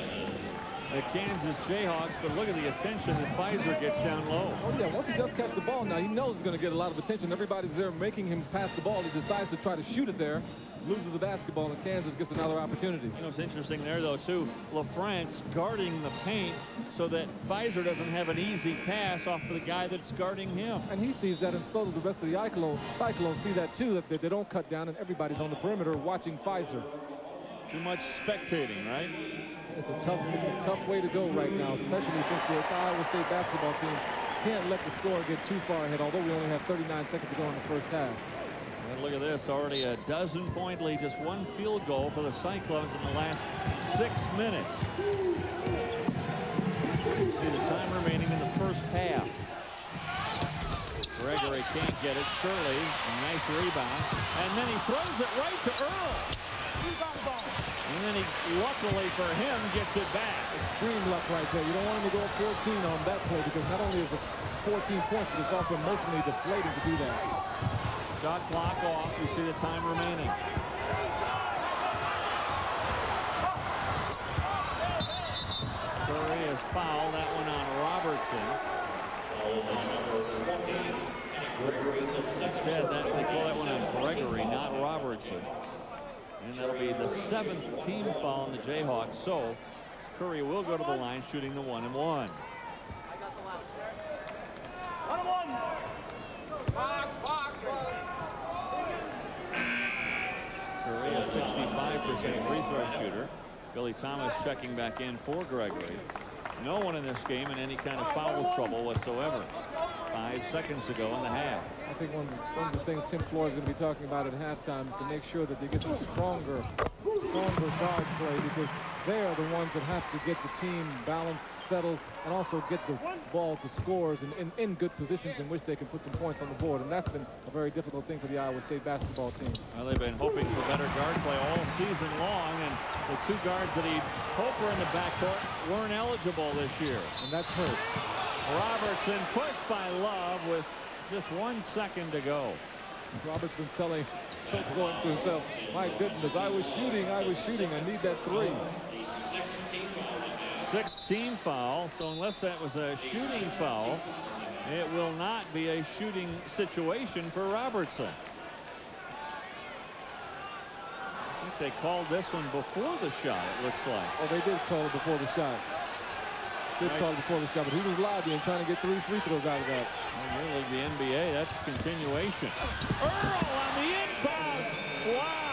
the Kansas Jayhawks, but look at the attention that Fizer gets down low. Oh, yeah, once he does catch the ball now, he knows he's going to get a lot of attention. Everybody's there making him pass the ball. He decides to try to shoot it there, loses the basketball, and Kansas gets another opportunity. You know, it's interesting there, though, too. LaFrentz guarding the paint so that Fizer doesn't have an easy pass off of the guy that's guarding him. And he sees that, and so do the rest of the Cyclones, see that, too, that they, don't cut down, and everybody's on the perimeter watching Fizer. Too much spectating, right? It's a tough, it's a tough way to go right now, especially since the Iowa State basketball team can't let the score get too far ahead, although we only have 39 seconds to go in the first half. And look at this, already a dozen point lead, just one field goal for the Cyclones in the last six minutes. You see the time remaining in the first half. Gregory can't get it. Shirley, a nice rebound. And then he throws it right to Earl. And then he, luckily for him, gets it back. Extreme luck right there. You don't want him to go 14 on that play because not only is it 14 points, but it's also emotionally deflating to do that. Shot clock off. You see the time remaining. Curry has fouled that one on Robertson. Instead, that, they call that one on Gregory, not Robertson. And that'll be the seventh team foul on the Jayhawks. So Curry will go to the line shooting the one and one. Curry, a 65% free throw shooter. Billy Thomas checking back in for Gregory. No one in this game in any kind of foul trouble whatsoever. Five seconds to go in the half. I think one of, the, one of the things Tim Floyd is going to be talking about at halftime is to make sure that they get some stronger, stronger guard play because they are the ones that have to get the team balanced, settled, and also get the ball to scores and in, in good positions in which they can put some points on the board. And that's been a very difficult thing for the Iowa State basketball team. Well, they've been hoping for better guard play all season long, and the two guards that he hoped were in the backcourt weren't eligible this year. And that's hurt. Robertson pushed by Love with just one second to go. Robertson's telling, going to himself, my goodness, I was shooting, I was shooting, I need that three. 16 foul, so unless that was a shooting foul, it will not be a shooting situation for Robertson. I think they called this one before the shot, it looks like. Oh, they did call it before the shot. Right. call before the shot, but he was lobbying, trying to get three free throws out of that. Oh, well, like the NBA, that's a continuation. Earl on the inbounds. Wow.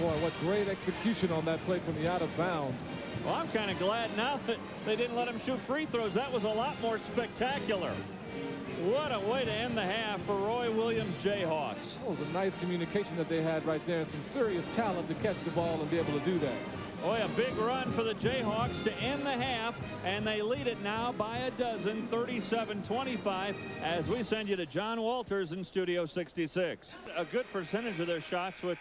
Boy, what great execution on that play from the out of bounds. Well, I'm kind of glad now that they didn't let him shoot free throws. That was a lot more spectacular. What a way to end the half for Roy Williams Jayhawks. It was a nice communication that they had right there. Some serious talent to catch the ball and be able to do that. Boy, a big run for the Jayhawks to end the half, and they lead it now by a dozen, 37-25, as we send you to John Walters in Studio 66. A good percentage of their shots, which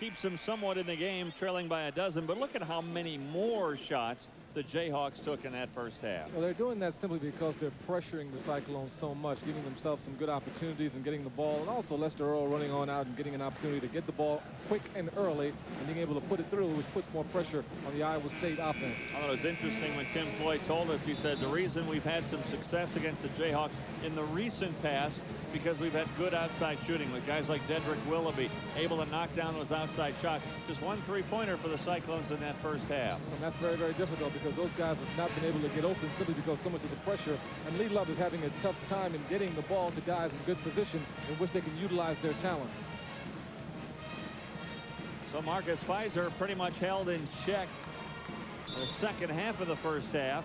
keeps them somewhat in the game, trailing by a dozen, but look at how many more shots the Jayhawks took in that first half. Well, they're doing that simply because they're pressuring the Cyclones so much, giving themselves some good opportunities and getting the ball, and also Lester Earl running on out and getting an opportunity to get the ball quick and early and being able to put it through, which puts more pressure on the Iowa State offense. I thought it was interesting when Tim Floyd told us, he said the reason we've had some success against the Jayhawks in the recent past because we've had good outside shooting with guys like Dedrick Willoughby able to knock down those outside shots. Just one three-pointer for the Cyclones in that first half. And that's very, very difficult because those guys have not been able to get open simply because so much of the pressure. And Lee Love is having a tough time in getting the ball to guys in good position in which they can utilize their talent. So Marcus Fizer pretty much held in check the second half of the first half.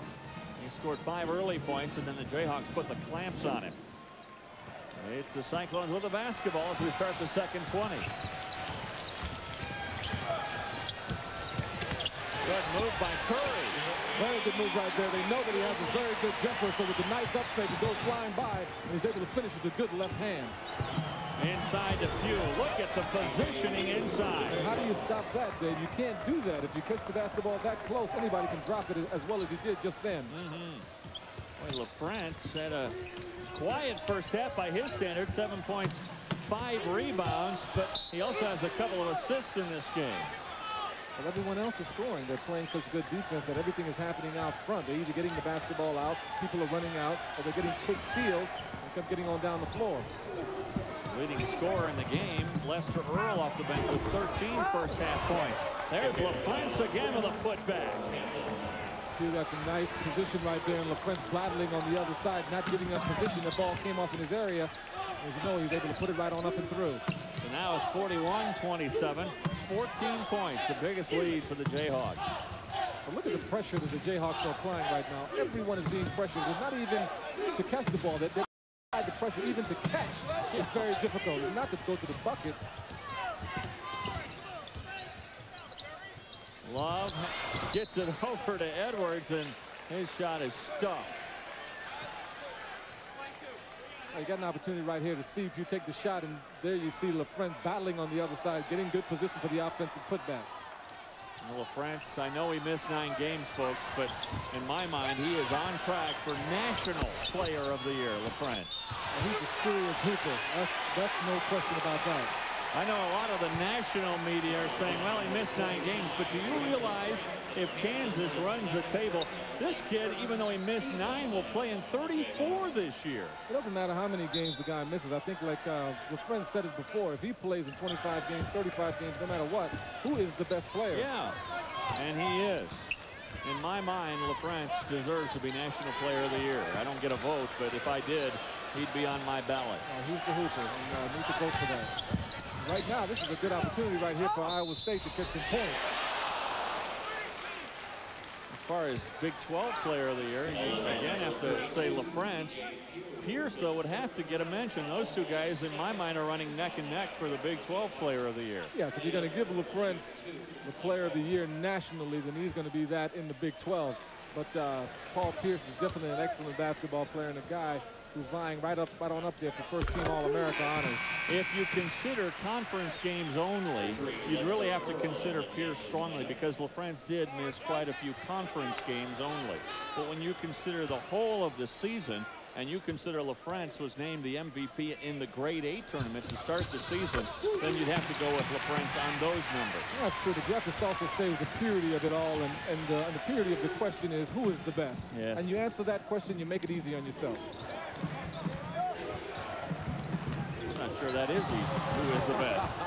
He scored five early points, and then the Jayhawks put the clamps on him. It's the Cyclones with the basketball as we start the second 20. Good move by Curry. Very good move right there. They know that he has a very good jumper, so with a nice up fake, he goes flying by, and he's able to finish with a good left hand. Inside the few. Look at the positioning inside. How do you stop that, Dave? You can't do that. If you catch the basketball that close, anybody can drop it as well as he did just then. Mm -hmm. Well, LaFrentz had a quiet first half by his standard. seven points, five rebounds, but he also has a couple of assists in this game. But everyone else is scoring. They're playing such good defense that everything is happening out front. They're either getting the basketball out, people are running out, or they're getting quick steals and kept getting on down the floor. Leading scorer in the game, Lester Earl off the bench with 13 first half points. There's LaFrentz again with a putback. Dude, that's a nice position right there, and LaFrentz battling on the other side, not giving up position. The ball came off in his area. As you know, he's able to put it right on up and through. So now it's 41-27, 14 points, the biggest lead for the Jayhawks. But look at the pressure that the Jayhawks are applying right now. Everyone is being pressured. It's not even to catch the ball. They're, they're the pressure even to catch is very difficult. Not to go to the bucket. Love gets it (laughs) over to Edwards, and his shot is stuck. You got an opportunity right here to see if you take the shot, and there you see LaFrentz battling on the other side, getting good position for the offensive putback. LaFrentz, I know he missed nine games, folks, but in my mind, he is on track for National Player of the Year, LaFrentz. And he's a serious hooper. That's, that's no question about that. I know a lot of the national media are saying, well, he missed nine games, but do you realize if Kansas runs the table, this kid, even though he missed nine, will play in 34 this year. It doesn't matter how many games the guy misses. I think like uh, your friend said it before, if he plays in 25 games, 35 games, no matter what, who is the best player? Yeah, and he is. In my mind, LaFrentz deserves to be National Player of the Year. I don't get a vote, but if I did, he'd be on my ballot. Oh, he's the hooper, and uh, need to vote for that right now, this is a good opportunity right here for Iowa State to get some points. As far as Big 12 Player of the Year, you again have to say LaFrentz. Pierce, though, would have to get a mention. Those two guys, in my mind, are running neck and neck for the Big 12 Player of the Year. Yes, if you're going to give LaFrentz the Player of the Year nationally, then he's going to be that in the Big 12. But uh, Paul Pierce is definitely an excellent basketball player and a guy who's vying right up, right on up there for first team All-America honors. If you consider conference games only, you'd really have to consider Pierce strongly because LaFrentz did miss quite a few conference games only. But when you consider the whole of the season, and you consider LaFrentz was named the MVP in the Great Eight tournament to start the season, then you'd have to go with LaFrentz on those numbers. That's true, but you have to also stay with the purity of it all, and, and, uh, and the purity of the question is, who is the best? Yes. And you answer that question, you make it easy on yourself. I'm not sure that is easy. Who is the best?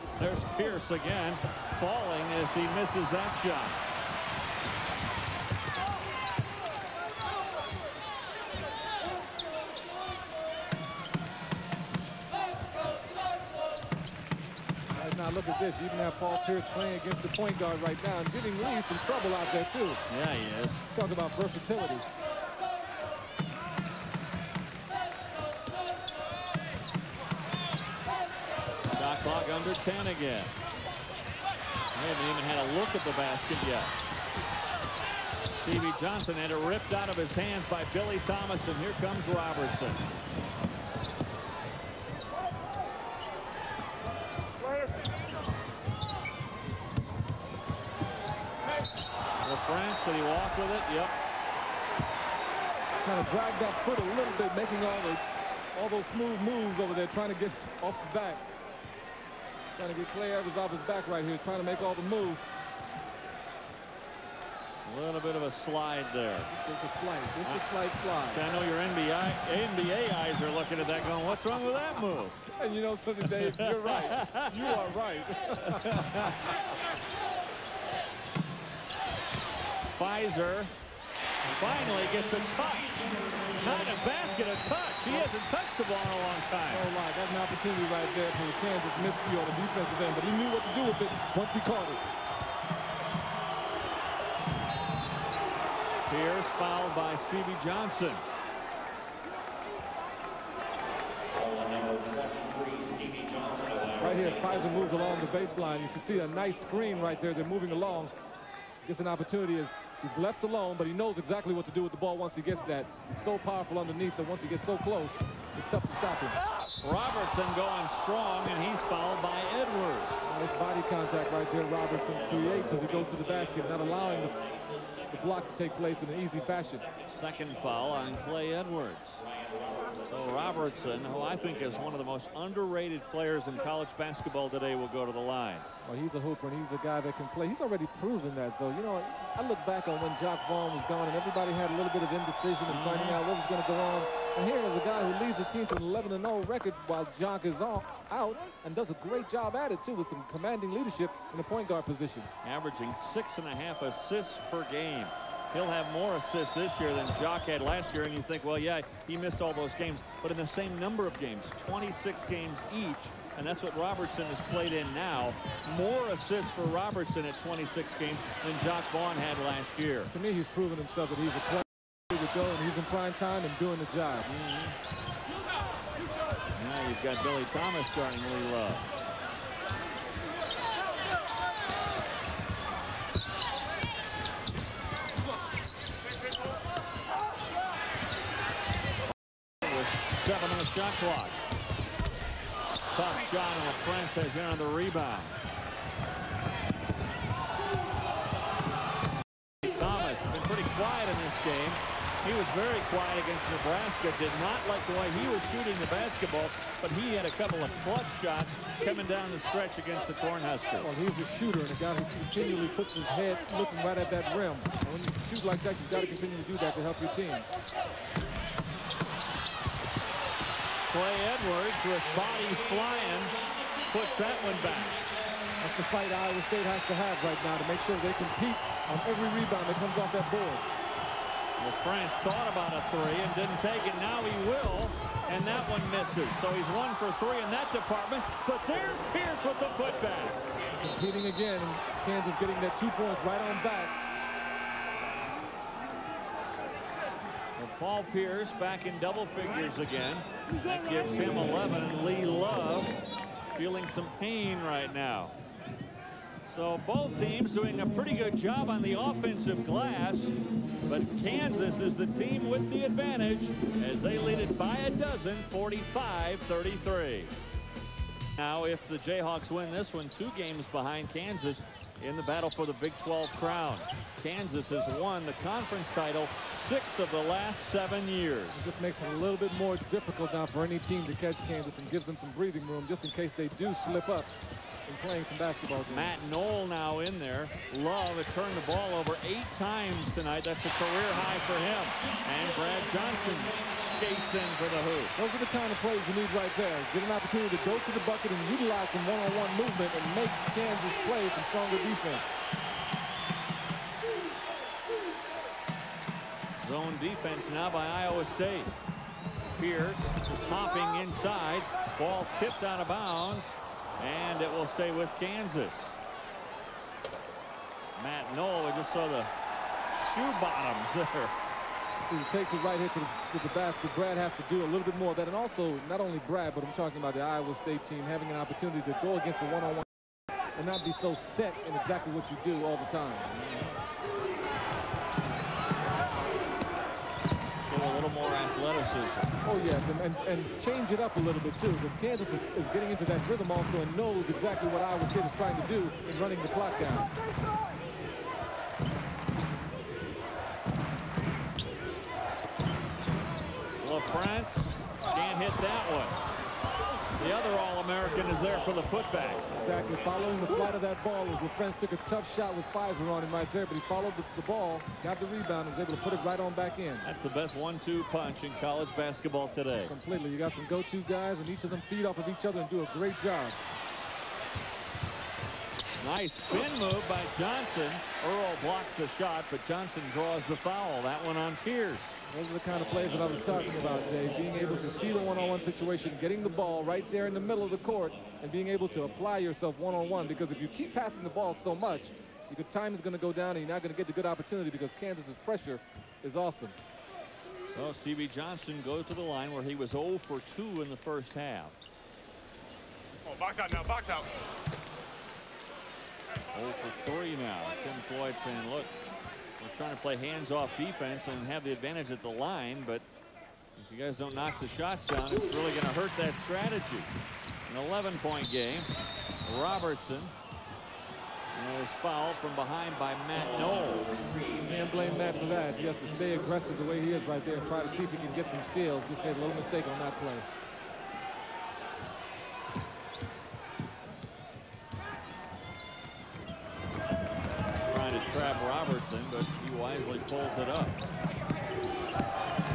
(laughs) There's Pierce again, falling as he misses that shot. now look at this. You even have Paul Pierce playing against the point guard right now and giving Lee some trouble out there, too. Yeah, he is. Talk about versatility. Clock under 10 again. I haven't even had a look at the basket yet. Stevie Johnson had it ripped out of his hands by Billy Thomas, and here comes Robertson. France, did he walk with it? Yep. Kind of dragged that foot a little bit, making all the all those smooth moves over there, trying to get off the back. Trying to get Klay Edwards off his back right here, trying to make all the moves. A little bit of a slide there. It's a slight. It's a slight slide. See, I know your NBA, NBA eyes are looking at that going, what's wrong with that move? And you know something, Dave? You're right. You are (laughs) right. Fizer finally gets a touch. Not a basket, a touch. He hasn't touched the ball in a long time. Oh, my. That's an opportunity right there for the Kansas Miskey on the defensive end, but he knew what to do with it once he caught it. Pierce fouled by Stevie Johnson. Right here, as Fizer moves along the baseline, you can see a nice screen right there. They're moving along. Gets an opportunity as He's left alone, but he knows exactly what to do with the ball once he gets that. He's so powerful underneath that once he gets so close, it's tough to stop him. Robertson going strong, and he's fouled by Edwards. Nice body contact right there Robertson creates as he goes to the basket, not allowing the the block to take place in an easy fashion. Second foul on Klay Edwards. So Robertson, who I think is one of the most underrated players in college basketball today, will go to the line. Well, he's a hooper, and he's a guy that can play. He's already proven that, though. You know, I look back on when Jacque Vaughn was gone, and everybody had a little bit of indecision and finding out what was going to go on. And here is a guy who leads the team to an 11-0 record while Jacque is on, out and does a great job at it, too, with some commanding leadership in the point guard position. Averaging six and a half assists per game. He'll have more assists this year than Jacque had last year, and you think, well, yeah, he missed all those games, but in the same number of games, 26 games each, and that's what Robertson has played in now. More assists for Robertson at 26 games than Jacque Vaughn had last year. To me, he's proven himself that he's a player to go, and he's in prime time and doing the job. Mm -hmm. Now you've got Billy Thomas starting Lee Love. seven on the shot clock. Tough shot, and France has in on the rebound. Thomas been pretty quiet in this game. He was very quiet against Nebraska. Did not like the way he was shooting the basketball, but he had a couple of clutch shots coming down the stretch against the Cornhuskers. Well, he's a shooter and a guy who continually puts his head looking right at that rim. When you shoot like that, you've got to continue to do that to help your team. Klay Edwards with bodies flying puts that one back. That's the fight Iowa State has to have right now to make sure they compete on every rebound that comes off that board. Well, France thought about a three and didn't take it. Now he will, and that one misses. So he's one for three in that department. But there's Pierce with the putback. Competing again, Kansas getting that two points right on back. Paul Pierce back in double figures again. That gives him 11. And Lee Love feeling some pain right now. So both teams doing a pretty good job on the offensive glass. But Kansas is the team with the advantage as they lead it by a dozen, 45-33. Now, if the Jayhawks win this one, two games behind Kansas in the battle for the Big 12 crown. Kansas has won the conference title six of the last seven years. It just makes it a little bit more difficult now for any team to catch Kansas and gives them some breathing room just in case they do slip up in playing some basketball games. Matt Knoll now in there. Love had turned the ball over eight times tonight. That's a career high for him. And Brad Johnson skates in for the hoop. Those are the kind of plays you need right there. Get an opportunity to go to the bucket and utilize some one-on-one -on -one movement and make Kansas play some stronger defense. Zone defense now by Iowa State. Pierce is hopping inside. Ball tipped out of bounds. And it will stay with Kansas. Matt Knoll, we just saw the shoe bottoms there. So he takes it right here to the, to the, basket. Brad has to do a little bit more of that. And also, not only Brad, but I'm talking about the Iowa State team having an opportunity to go against a one-on-one -on -one and not be so set in exactly what you do all the time. A little more athleticism. Oh, yes, and, and, and change it up a little bit, too, because Kansas is, is getting into that rhythm also and knows exactly what Iowa State is trying to do in running the clock down. LaFrentz can't hit that one. The other All-American is there for the putback. Exactly. Following the flight of that ball as LaFrentz took a tough shot with Fizer on him right there, but he followed the, the, ball, got the rebound, and was able to put it right on back in. That's the best one-two punch in college basketball today. Completely. You got some go-to guys, and each of them feed off of each other and do a great job. Nice spin move by Johnson. Earl blocks the shot, but Johnson draws the foul. That one on Pierce. Those are the kind of plays that I was talking about, Dave. Being able to see the one-on-one -on -one situation, getting the ball right there in the middle of the court, and being able to apply yourself one-on-one. -on -one, because if you keep passing the ball so much, your time is going to go down, and you're not going to get the good opportunity because Kansas's pressure is awesome. So Stevie Johnson goes to the line where he was 0 for 2 in the first half. Oh, box out now, box out. 0 for 3 now. Tim Floyd saying, look, we're trying to play hands-off defense and have the advantage at the line, but if you guys don't knock the shots down, it's really going to hurt that strategy. An 11-point game. Robertson was fouled from behind by Matt Knoll. Can't blame Matt for that. He has to stay aggressive the way he is right there and try to see if he can get some steals. Just made a little mistake on that play. To trap Robertson, but he wisely pulls it up.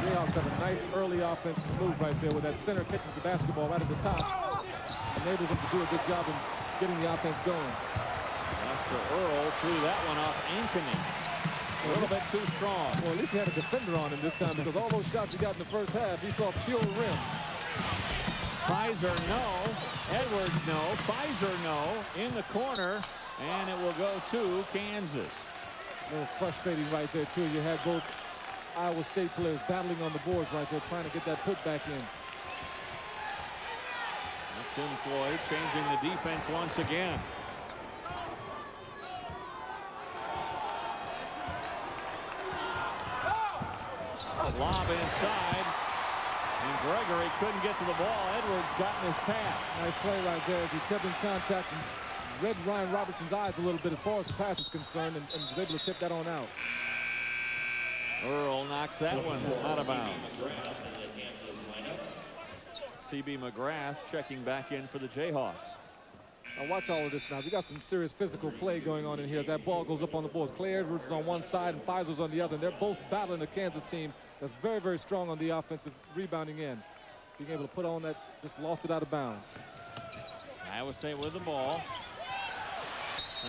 Jayhawks have a nice early offensive move right there where that center catches the basketball right at the top. Enables him to do a good job in getting the offense going. Lester Earl threw that one off Anthony. A little bit too strong. Well, at least he had a defender on him this time because all those shots he got in the first half, he saw pure rim. Fizer, no. Edwards, no. Fizer, no. In the corner, and it will go to Kansas. A little frustrating right there, too. You had both Iowa State players battling on the boards right there, trying to get that put back in. Tim Floyd changing the defense once again. A lob inside. And Gregory couldn't get to the ball. Edwards got in his path. Nice play right there as he kept in contact and read Ryan Robertson's eyes a little bit as far as the pass is concerned and, and was able to tip that on out. Earl knocks that one out of bounds. CB McGrath checking back in for the Jayhawks. Now watch all of this now. We got some serious physical play going on in here as that ball goes up on the boards. Klay Edwards is on one side and Fizer's on the other. And they're both battling the Kansas team that's very, very strong on the offensive rebounding end. Being able to put on that, just lost it out of bounds. Iowa State with the ball.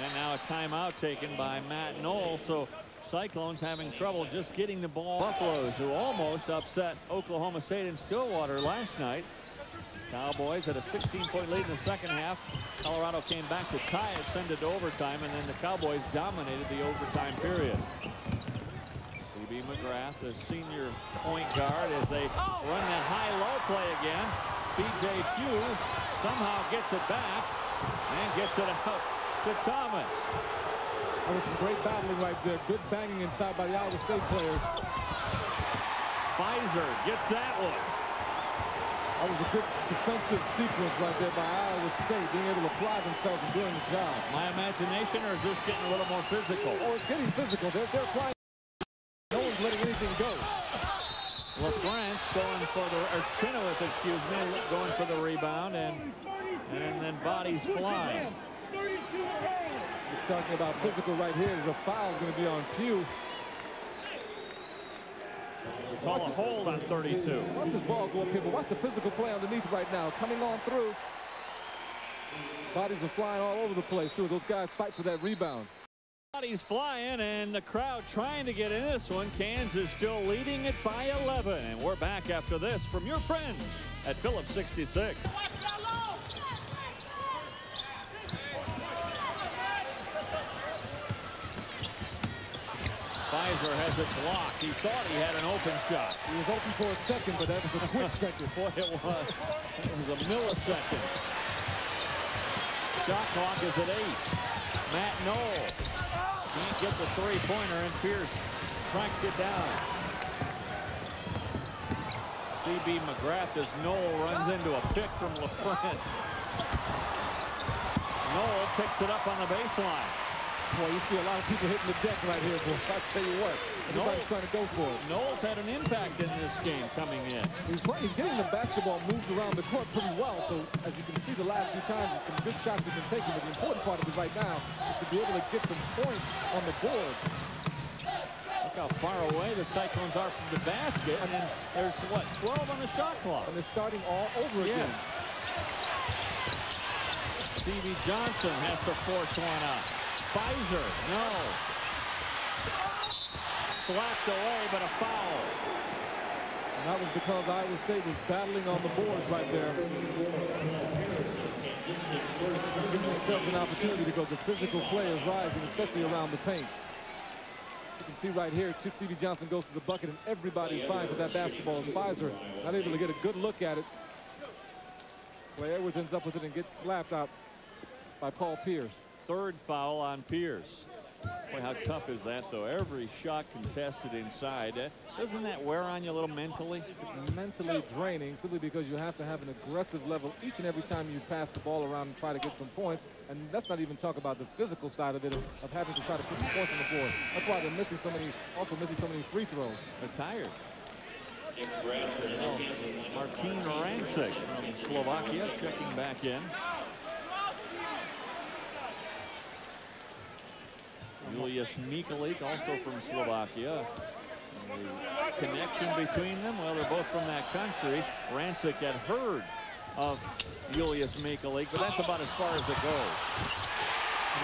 And now a timeout taken by Matt Knoll. So Cyclones having trouble just getting the ball. Buffaloes who almost upset Oklahoma State in Stillwater last night. Cowboys had a 16-point lead in the second half. Colorado came back to tie it, send it to overtime, and then the Cowboys dominated the overtime period. CB McGrath, the senior point guard, as they run that high-low play again. TJ Pugh somehow gets it back and gets it out to Thomas. That was some great battling right there. Good banging inside by the Iowa State players. Fizer gets that one. That was a good defensive sequence right there by Iowa State, being able to apply themselves and doing the job. My imagination, or is this getting a little more physical? Oh, it's getting physical. They're, they're applying. No one's letting anything go. LaFrentz going for the, or Chenowith, excuse me, going for the rebound, and and then bodies flying. We're talking about physical right here. Is a foul is going to be on Pugh. Call a hold on 32. Watch this ball go up here, but watch the physical play underneath right now. Coming on through. Bodies are flying all over the place, too. Those guys fight for that rebound. Bodies flying, and the crowd trying to get in this one. Kansas still leading it by 11. And we're back after this from your friends at Phillips 66. Fizer has it blocked. He thought he had an open shot. He was open for a second, but that was a quick (laughs) second. Boy, it was. It was a millisecond. Shot clock is at eight. Matt Knoll can't get the three-pointer, and Pierce strikes it down. CB McGrath as Knoll runs into a pick from LaFrentz. Knoll picks it up on the baseline. Boy, you see a lot of people hitting the deck right here, boy. I tell you what, everybody's Knoll- trying to go for it. Knoll's had an impact in this game coming in. He's, he's getting the basketball moved around the court pretty well. So as you can see the last few times, it's some good shots he's been taking. But the important part of it right now is to be able to get some points on the board. Look how far away the Cyclones are from the basket. And then there's, what, 12 on the shot clock. And they're starting all over again. Yes. Stevie Johnson has to force one out. Fizer, no. Slapped away, but a foul. And that was because Iowa State was battling on the boards right there. Giving themselves an opportunity because the physical play is rising, especially around the paint. You can see right here, Stevie Johnson goes to the bucket, and everybody's fine for that basketball as Fizer not able to get a good look at it. Klay Edwards ends up with it and gets slapped out by Paul Pierce. Third foul on Pierce. Boy, how tough is that, though? Every shot contested inside. Uh, doesn't that wear on you a little mentally? It's mentally draining simply because you have to have an aggressive level each and every time you pass the ball around and try to get some points. And let's not even talk about the physical side of it, of, of having to try to put some points on the board. That's why they're missing so many, also missing so many free throws. They're tired. Martin Rancik from Slovakia checking back in. Julius Mikulik, also from Slovakia. The connection between them, well, they're both from that country. Rancik had heard of Julius Mikulik, but that's about as far as it goes.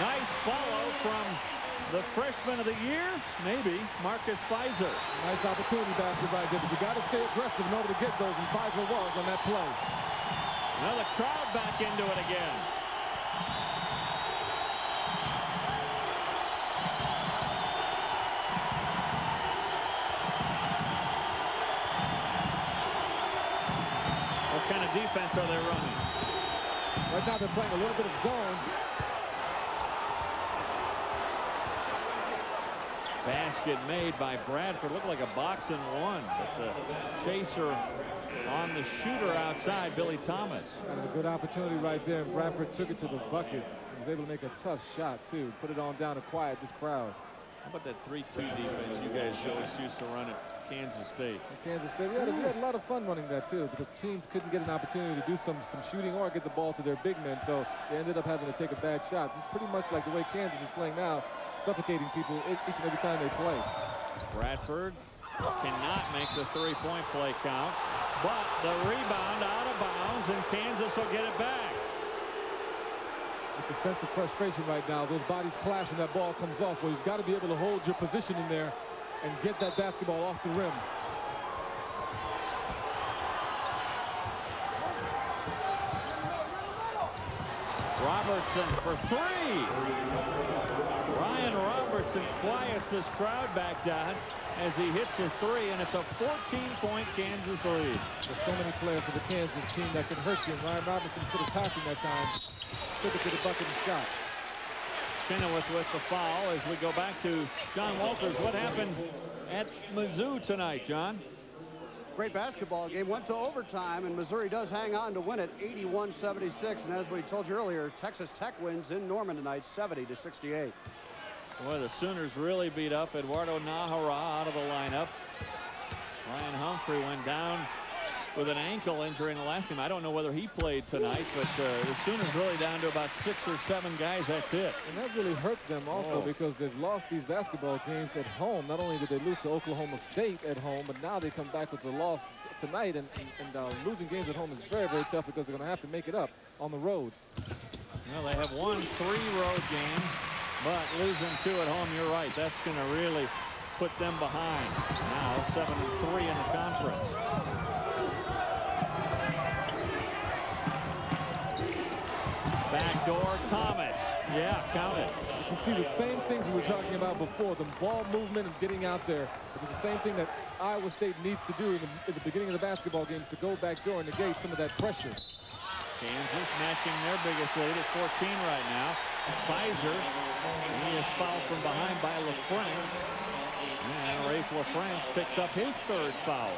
Nice follow from the freshman of the year, maybe, Marcus Fizer. Nice opportunity basket right there, but you got to stay aggressive in order to get those, and Fizer was on that play. Now the crowd back into it again. What defense are they running? Right now they're playing a little bit of zone. Basket made by Bradford. Looked like a box and one, but the chaser on the shooter outside, Billy Thomas. That was a good opportunity right there. And Bradford took it to the bucket. He was able to make a tough shot, too. Put it on down to quiet this crowd. How about that 3-2 defense you guys always used to run at Kansas State? Kansas State, we had, a, we had a lot of fun running that, too, because teams couldn't get an opportunity to do some, some shooting or get the ball to their big men, so they ended up having to take a bad shot. It's pretty much like the way Kansas is playing now, suffocating people each and every time they play. Bradford cannot make the three-point play count, but the rebound out of bounds, and Kansas will get it back. Just a sense of frustration right now. Those bodies clash when that ball comes off. Well, you've got to be able to hold your position in there and get that basketball off the rim. Robertson for three. Ryan Robertson quiets this crowd back down as he hits a three, and it's a 14-point Kansas lead. There's so many players for the Kansas team that can hurt you, and Ryan Robertson, instead of passing that time, took it to the bucket and shot. Chenowith with the foul as we go back to John Walters. What happened at Mizzou tonight, John? Great basketball game. Went to overtime, and Missouri does hang on to win it 81-76. And as we told you earlier, Texas Tech wins in Norman tonight 70 to 68. Boy, the Sooners really beat up Eduardo Najera out of the lineup. Ryan Humphrey went down with an ankle injury in the last game. I don't know whether he played tonight, but uh, the Sooners really down to about six or seven guys. That's it. And that really hurts them also Oh. because they've lost these basketball games at home. Not only did they lose to Oklahoma State at home, but now they come back with the loss tonight. And, and, and uh, losing games at home is very, very tough because they're going to have to make it up on the road. Well, they have won three road games, but losing two at home, you're right. That's going to really put them behind. Now, 7 and 3 in the conference. Backdoor Thomas. Yeah, count it. You can see the same things we were talking about before, the ball movement and getting out there. It's the same thing that Iowa State needs to do in the, at the beginning of the basketball games to go backdoor and negate some of that pressure. Kansas matching their biggest lead at 14 right now. Fizer, he is fouled from behind by LaFrentz. And Raef LaFrentz picks up his third foul.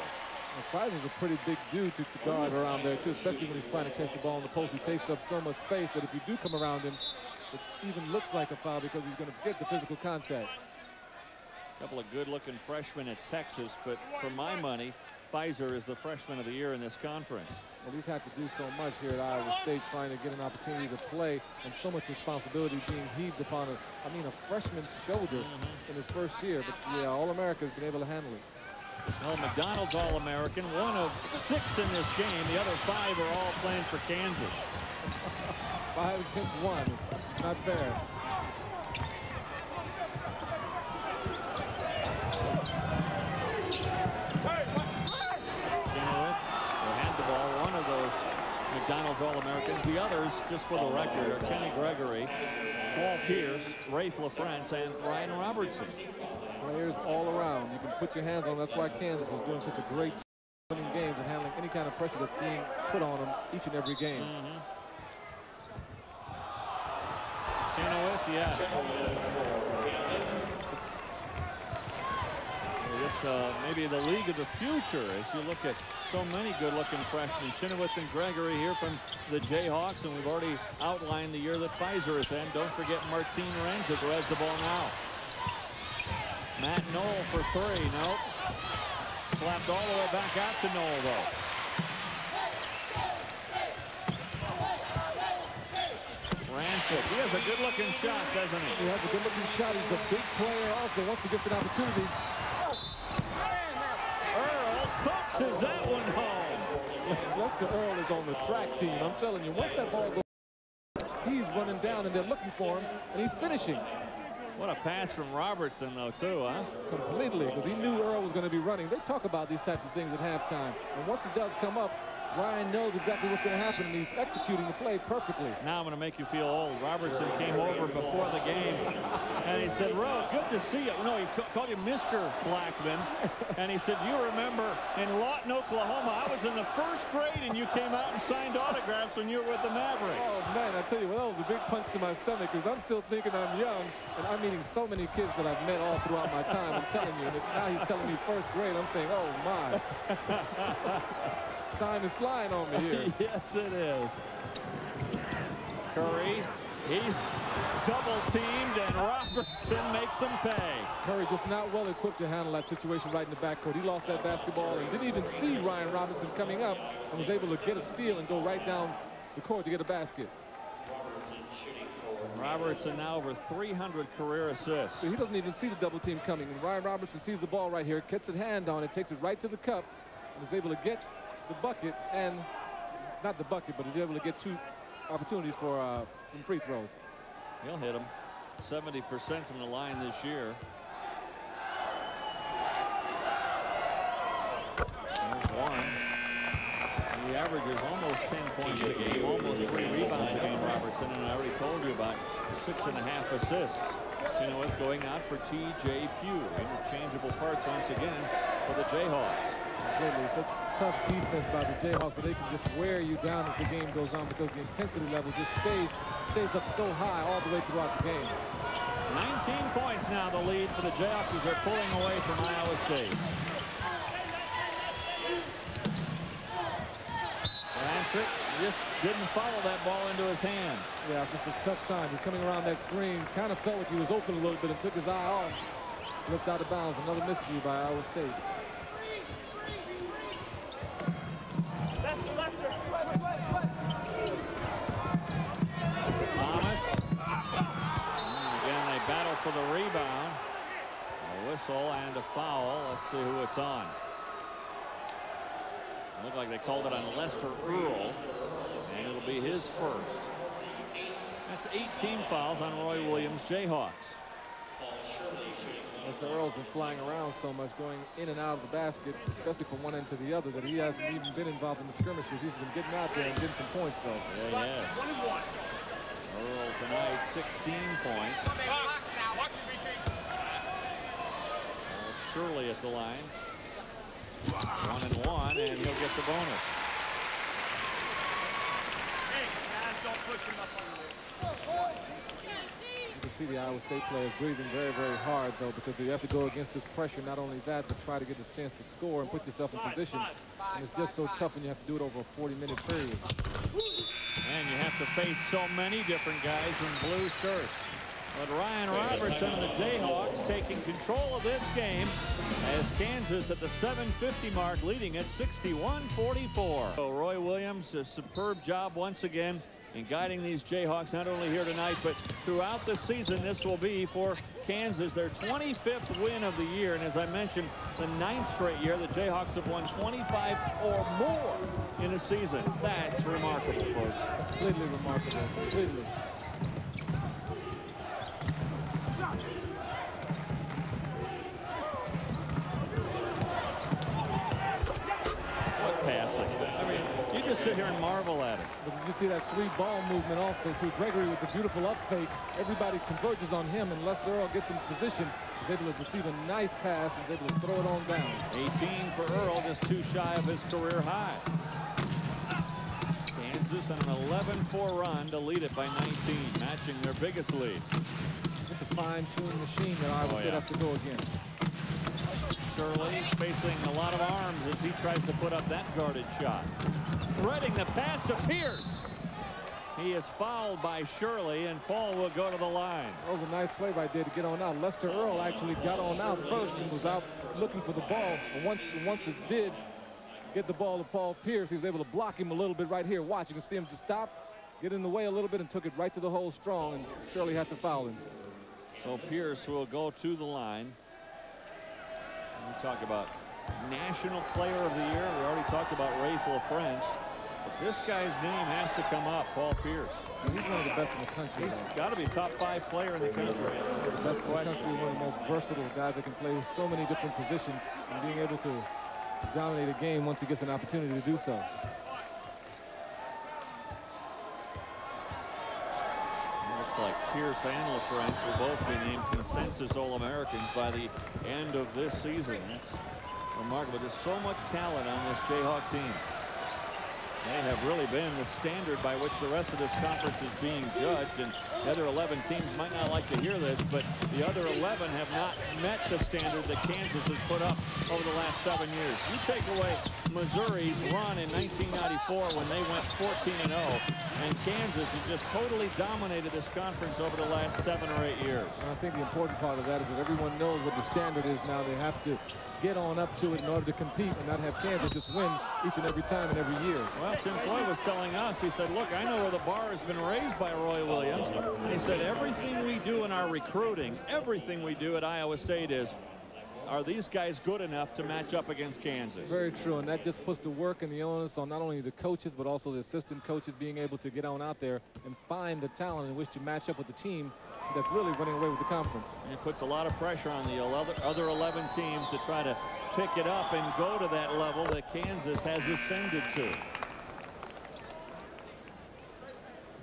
Fizer's a pretty big dude to, to guard around there, too, especially when he's trying to catch the ball in the post. He takes up so much space that if you do come around him, it even looks like a foul because he's going to get the physical contact. A couple of good-looking freshmen at Texas, but for my money, Fizer is the freshman of the year in this conference. Well, he's had to do so much here at Iowa State trying to get an opportunity to play and so much responsibility being heaved upon, a, I mean, a freshman's shoulder mm-hmm. in his first year. But, yeah, All-America's been able to handle it. Well, McDonald's All-American, one of six in this game. The other five are all playing for Kansas. (laughs) Five against one. Not fair. Chenowith, who the ball, one of those McDonald's All-Americans. The others, just for the record, are Kenny Gregory, Paul Pierce, Raef LaFrentz, and Ryan Robertson. Players all around. You can put your hands on. That's why Kansas is doing such a great job winning games and handling any kind of pressure that's being put on them each and every game. Chenowith, yes. This uh, maybe the league of the future as you look at so many good-looking freshmen. Chenowith and Gregory here from the Jayhawks, and we've already outlined the year that Fizer is in. Don't forget Martin Rancik who has the ball now. Matt Knoll for three. Nope. Slapped all the way back out to Knoll, though. Rancik. He has a good-looking shot, doesn't he? He has a good-looking shot. He's a big player also. Once he gets an opportunity. Earl coaxes that one home. Lester Earl is on the track team. I'm telling you, once that ball goes, he's running down and they're looking for him, and he's finishing. What a pass from Robertson, though, too, huh? Completely, because he knew Earl was going to be running. They talk about these types of things at halftime. And once it does come up, Ryan knows exactly what's going to happen, and he's executing the play perfectly. Now I'm going to make you feel old. Robertson came over before the game, and he said, Ro, good to see you. No, he called you Mr. Blackman, and he said, you remember in Lawton, Oklahoma, I was in the first grade, and you came out and signed autographs when you were with the Mavericks. Oh, man, I tell you, well, that was a big punch to my stomach, because I'm still thinking I'm young, and I'm meeting so many kids that I've met all throughout my time. I'm telling you, and now he's telling me first grade. I'm saying, oh, my. (laughs) Time is flying on me here. (laughs) yes, it is. Curry, he's double teamed, and Robertson makes him pay. Curry just not well equipped to handle that situation right in the backcourt. He lost that basketball and didn't even see Ryan Robertson coming up and was able to get a steal and go right down the court to get a basket. Robertson now over 300 career assists. He doesn't even see the double team coming. And Ryan Robertson sees the ball right here, gets a hand on it, takes it right to the cup, and is able to get the bucket and not the bucket, but he's able to get two opportunities for uh, some free throws. He'll hit them 70% from the line this year. There's one. He averages almost 10 points a game, almost three rebounds a game, Robertson, and I already told you about six and a half assists. Chenowith going out for T.J. Pugh. Interchangeable parts once again for the Jayhawks. Really, such tough defense by the Jayhawks that they can just wear you down as the game goes on because the intensity level just stays stays up so high all the way throughout the game. 19 points now the lead for the Jayhawks as they're pulling away from Iowa State. Rancik just didn't follow that ball into his hands. Yeah, it's just a tough sign. He's coming around that screen. Kind of felt like he was open a little bit and took his eye off. Slipped out of bounds. Another miscue by Iowa State. for the rebound. A whistle and a foul. Let's see who it's on. Looked like they called it on Lester Earl. And it'll be his first. That's 18 fouls on Roy Williams Jayhawks. Lester Earl's been flying around so much, going in and out of the basket, especially from one end to the other, that he hasn't even been involved in the skirmishes. He's been getting out there and getting some points, though. Yeah, yes. Earl tonight, 16 points. Shirley at the line. One and one, and he'll get the bonus. Hey, guys, don't push him up on You can see the Iowa State players breathing very, very hard, though, because you have to go against this pressure. Not only that, but try to get this chance to score and put yourself in position. And it's just so tough when you have to do it over a 40-minute period. And you have to face so many different guys in blue shirts. But Ryan Robertson and the Jayhawks taking control of this game as Kansas at the 750 mark leading at 61-44. So Roy Williams, a superb job once again in guiding these Jayhawks not only here tonight but throughout the season this will be for Kansas their 25th win of the year. And as I mentioned the ninth straight year the Jayhawks have won 25 or more in a season. That's remarkable folks. Completely remarkable completely sit here and marvel at it. But you see that sweet ball movement also to Gregory with the beautiful up fake. Everybody converges on him, and Lester Earl gets in position. He's able to receive a nice pass and is able to throw it on down. 18 for Earl, just too shy of his career high. Kansas on an 11-4 run to lead it by 19, matching their biggest lead. It's a fine-tuned machine that Iowa oh, State yeah. has to go against. Shirley facing a lot of arms as he tries to put up that guarded shot. Threading the pass to Pierce. He is fouled by Shirley, and Paul will go to the line. That was a nice play by there to get on out. Lester Earl actually got on out first and was out looking for the ball. And once, once it did get the ball to Paul Pierce, he was able to block him a little bit right here. Watch, you can see him just stop, get in the way a little bit, and took it right to the hole strong, and Shirley had to foul him. So Pierce will go to the line. We talk about National Player of the Year. We already talked about Raef LaFrentz. But this guy's name has to come up, Paul Pierce. He's one of the best in the country. He's got to be top five player in the country. The best in the country, one of the most versatile guys that can play so many different positions and being able to dominate a game once he gets an opportunity to do so. Looks like Pierce and LaFrentz will both be named consensus All-Americans by the end of this season. That's remarkable. There's so much talent on this Jayhawk team. They have really been the standard by which the rest of this conference is being judged. And the other 11 teams might not like to hear this, but the other 11 have not met the standard that Kansas has put up over the last seven years. You take away Missouri's run in 1994 when they went 14-0, and Kansas has just totally dominated this conference over the last seven or eight years. And I think the important part of that is that everyone knows what the standard is now. They have to get on up to it in order to compete and not have Kansas just win each and every time and every year. Well, Tim Floyd was telling us, he said, look, I know where the bar has been raised by Roy Williams. And he said, everything we do in our recruiting, everything we do at Iowa State is, are these guys good enough to match up against Kansas? Very true, and that just puts the work and the onus on not only the coaches, but also the assistant coaches being able to get on out there and find the talent in which to match up with the team that's really running away with the conference. And it puts a lot of pressure on the other 11 teams to try to pick it up and go to that level that Kansas has ascended to.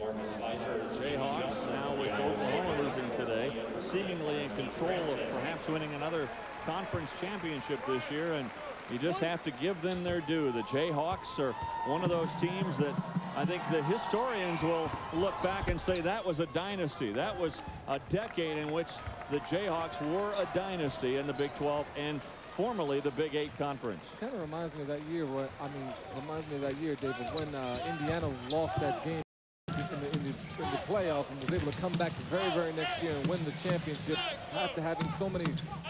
Jayhawks now with Oklahoma losing today, seemingly in control of perhaps winning another conference championship this year, and you just have to give them their due. The Jayhawks are one of those teams that I think the historians will look back and say that was a dynasty. That was a decade in which the Jayhawks were a dynasty in the Big 12 and formerly the Big Eight Conference. Kind of reminds me of that year, where, I mean, reminds me of that year, David, when uh, Indiana lost that game in the, in, the, in the, playoffs and was able to come back the very, very next year and win the championship after having so many,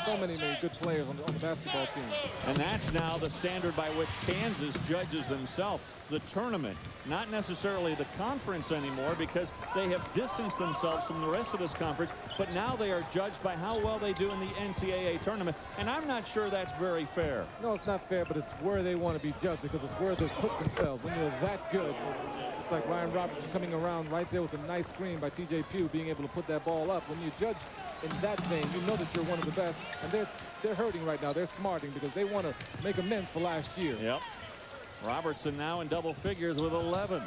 so many, many good players on the, on the basketball team. And that's now the standard by which Kansas judges themselves the tournament, not necessarily the conference anymore because they have distanced themselves from the rest of this conference, but now they are judged by how well they do in the NCAA tournament, and I'm not sure that's very fair. No, it's not fair, but it's where they want to be judged because it's where they put themselves. When you're that good, it's like Ryan Robertson coming around right there with a nice screen by TJ Pugh being able to put that ball up. When you judge in that vein, you know that you're one of the best, and they're they're hurting right now. They're smarting because they want to make amends for last year. Yep. Robertson now in double figures with 11.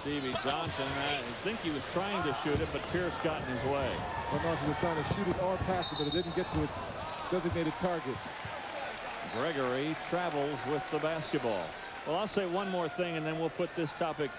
Stevie Johnson, I think he was trying to shoot it, but Pierce got in his way. I don't know if he was trying to shoot it or pass it, but it didn't get to its designated target. Gregory travels with the basketball. Well, I'll say one more thing, and then we'll put this topic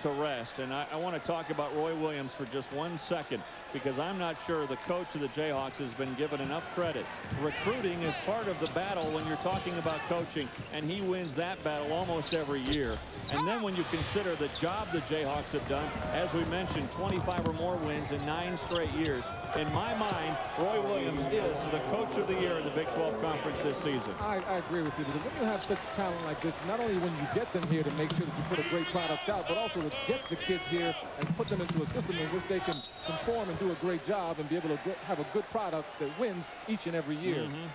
to rest. And I, I want to talk about Roy Williams for just one second because I'm not sure the coach of the Jayhawks has been given enough credit. Recruiting is part of the battle when you're talking about coaching, and he wins that battle almost every year. And then when you consider the job the Jayhawks have done, as we mentioned, 25 or more wins in nine straight years. In my mind, Roy Williams is the coach of the year in the Big 12 Conference this season. I, I agree with you because when you have such talent like this, not only when you get them here to make sure that you put a great product out, but also to get the kids here and put them into a system in which they can conform and do a great job and be able to have a good product that wins each and every year. Mm -hmm.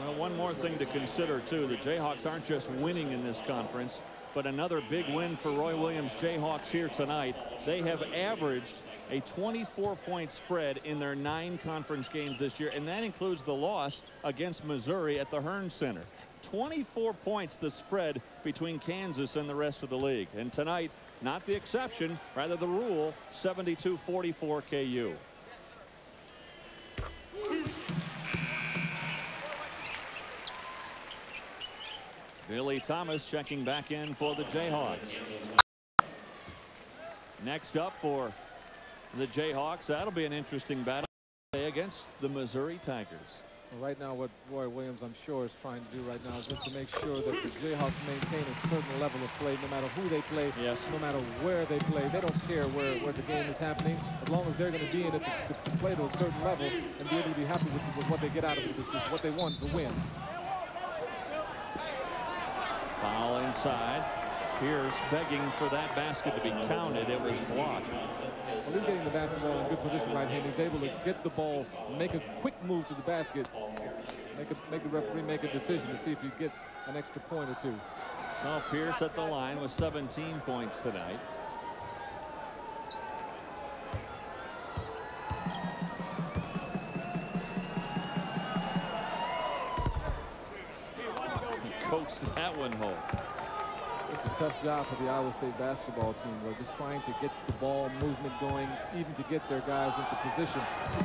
Well, one more thing to consider, too. The Jayhawks aren't just winning in this conference, but another big win for Roy Williams Jayhawks here tonight. They have averaged a 24-point spread in their nine conference games this year, and that includes the loss against Missouri at the Hearnes Center. 24 points the spread between Kansas and the rest of the league. And tonight, not the exception, rather the rule, 72-44 KU. Billy Thomas checking back in for the Jayhawks. Next up for the Jayhawks. That'll be an interesting battle against the Missouri Tigers. Right now, what Roy Williams, I'm sure, is trying to do right now is just to make sure that the Jayhawks maintain a certain level of play, no matter who they play, Yes. no matter where they play. They don't care where, where the game is happening, as long as they're going to be in it to, to play to a certain level and be able to be happy with, with what they get out of it. It's it's what they want to win. Foul inside. Pierce begging for that basket to be counted. It was blocked. Well, he's getting the basketball in good position right here. and He's able to get the ball, make a quick move to the basket, make, a, make the referee make a decision to see if he gets an extra point or two. So Pierce at the line with 17 points tonight. He coaxed that one home. Tough job for the Iowa State basketball team. They're just trying to get the ball movement going, even to get their guys into position.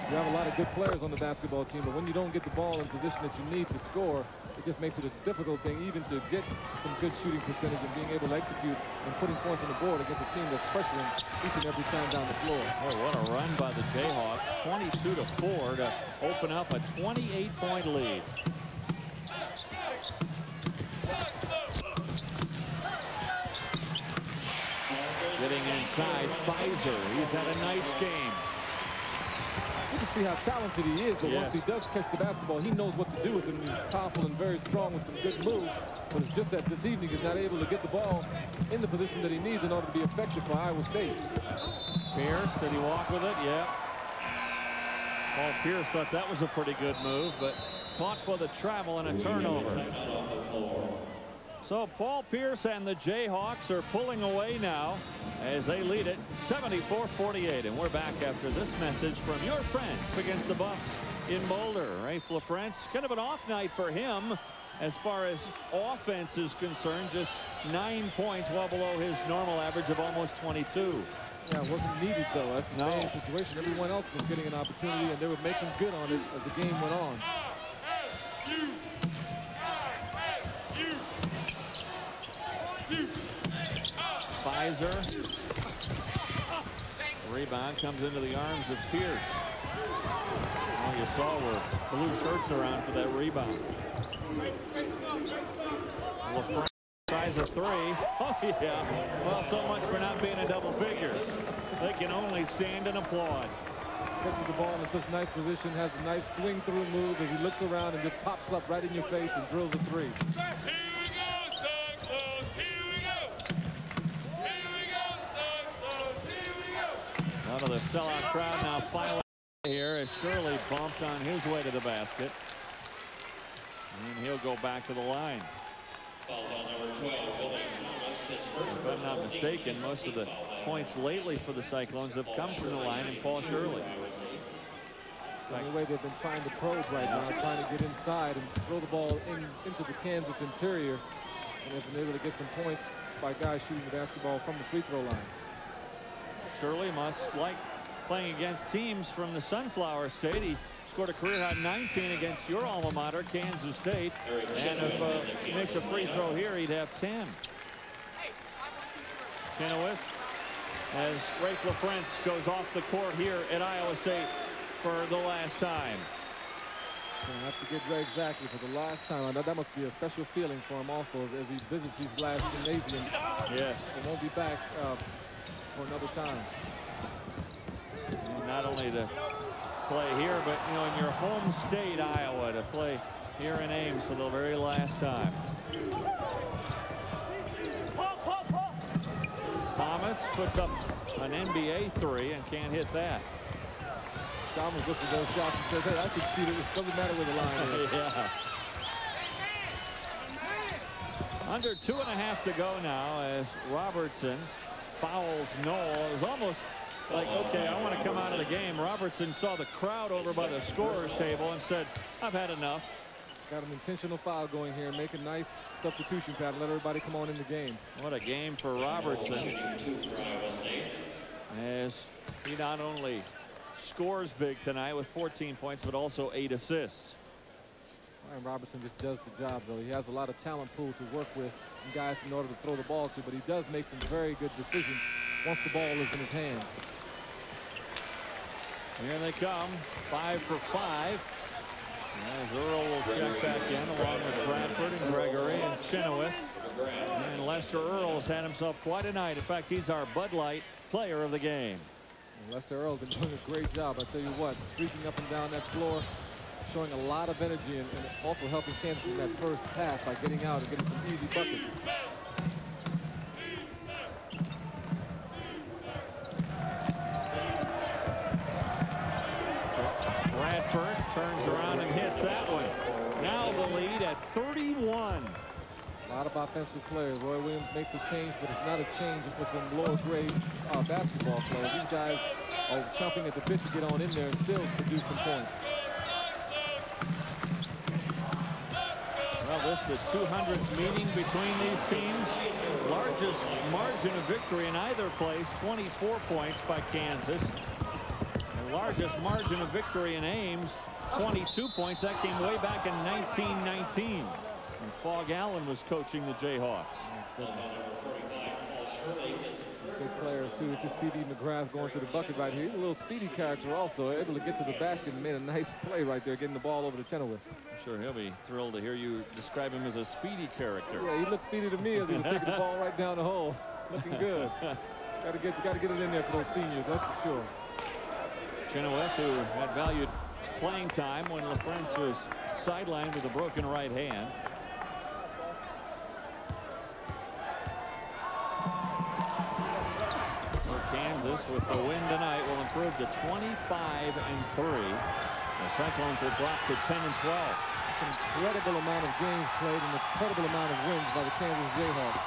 You have a lot of good players on the basketball team, but when you don't get the ball in position that you need to score, it just makes it a difficult thing even to get some good shooting percentage and being able to execute and putting points on the board against a team that's pressuring each and every time down the floor. Boy, what a run by the Jayhawks. 22 to 4 to open up a 28 point lead. Fizer. He's had a nice game. You can see how talented he is, but once he does catch the basketball, he knows what to do with it. He's powerful and very strong with some good moves. But it's just that this evening he's not able to get the ball in the position that he needs in order to be effective for Iowa State. Pierce, did he walk with it? Yeah. Paul Pierce thought that was a pretty good move, but caught for the travel and a turnover. So Paul Pierce and the Jayhawks are pulling away now as they lead it 74-48. And we're back after this message from your friends against the Buffs in Boulder. Raef LaFrentz, kind of an off night for him as far as offense is concerned. Just nine points, well below his normal average of almost 22. Yeah, it wasn't needed though. That's the No. situation. Everyone else was getting an opportunity, and they were making good on it as the game went on. Fizer. Rebound comes into the arms of Pierce. All you saw were blue shirts around for that rebound. LaFrentz tries a three. (laughs) Oh, yeah. Well, so much for not being in double figures. They can only stand and applaud. Catches the ball in such nice position, has a nice swing through move as he looks around and just pops up right in your face and drills a three. Out of the sellout crowd now finally here as Shirley bumped on his way to the basket. And he'll go back to the line. If I'm not mistaken, most of the points lately for the Cyclones have come from the line and Paul Shirley. The only way they've been trying to probe right now, trying to get inside and throw the ball in, into the Kansas interior. And they've been able to get some points by guys shooting the basketball from the free throw line. Shirley must like playing against teams from the Sunflower State. He scored a career high 19 against your alma mater, Kansas State. And if uh, he makes a free throw here, he'd have 10. Chenowith as Raef LaFrentz goes off the court here at Iowa State for the last time. Gonna have to get Ray exactly for the last time. I know that must be a special feeling for him also as, as he visits these last gymnasiums. Yes. He won't be back uh, for another time. And not only to play here, but you know, in your home state, Iowa, to play here in Ames for the very last time. Thomas puts up an NBA three and can't hit that. Thomas looks at those shots and says, hey, I can shoot it. It doesn't matter where the line is. (laughs) yeah. Under two and a half to go now as Robertson fouls Knoll. It was almost like, okay, I want to come out of the game. Robertson saw the crowd over by the scorer's table and said, I've had enough. Got an intentional foul going here. Make a nice substitution pattern. Let everybody come on in the game. What a game for Robertson. As he not only scores big tonight with 14 points, but also eight assists. Ryan Robertson just does the job, though. He has a lot of talent pool to work with and guys in order to throw the ball to, but he does make some very good decisions once the ball is in his hands. Here they come. Five for five. As Earl will check back in along with Bradford and Gregory and Chenowith. And Lester Earl has had himself quite a night. In fact, he's our Bud Light player of the game. And Lester Earl's been doing a great job. I tell you what, streaking up and down that floor, showing a lot of energy and, and also helping Kansas in that first half by getting out and getting some easy buckets. Bradford turns around and hits that one. Now the lead at 31. A lot of offensive players. Roy Williams makes a change, but it's not a change within lower grade uh, basketball players. These guys are chomping at the bit to get on in there and still produce some points. This is the 200th meeting between these teams. Largest margin of victory in either place, 24 points by Kansas. The largest margin of victory in Ames, 22 points. That came way back in 1919 when Phog Allen was coaching the Jayhawks. Good players, too. Just C.B. McGrath going to the bucket right here. He's a little speedy character also, able to get to the basket and made a nice play right there, getting the ball over to Chenowith. I'm sure he'll be thrilled to hear you describe him as a speedy character. Yeah, he looked speedy to me as he was taking the ball right down the hole. Looking good. (laughs) got to get, got to get it in there for those seniors, that's for sure. Chenowith, who had valued playing time when LaFrentz was sidelined with a broken right hand. With the win tonight will improve to 25 and 3. The Cyclones will drop to 10 and 12. That's an incredible amount of games played and an incredible amount of wins by the Kansas Jayhawks.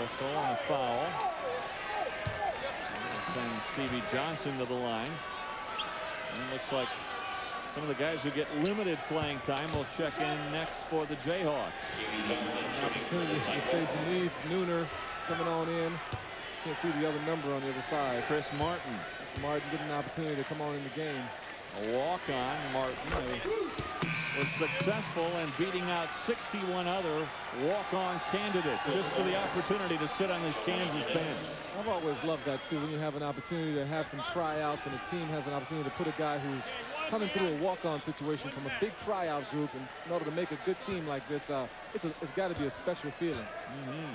Whistle and a foul. Send Stevie Johnson to the line. And it looks like some of the guys who get limited playing time will check in next for the Jayhawks. Opportunity to say Denise Nooner coming on in. Can't see the other number on the other side. Chris Martin. Martin getting an opportunity to come on in the game. A walk-on. Martin was successful in beating out 61 other walk-on candidates just for the opportunity to sit on the Kansas bench. I've always loved that too when you have an opportunity to have some tryouts and the team has an opportunity to put a guy who's coming through a walk-on situation from a big tryout group and in order to make a good team like this uh, it's, it's got to be a special feeling mm -hmm.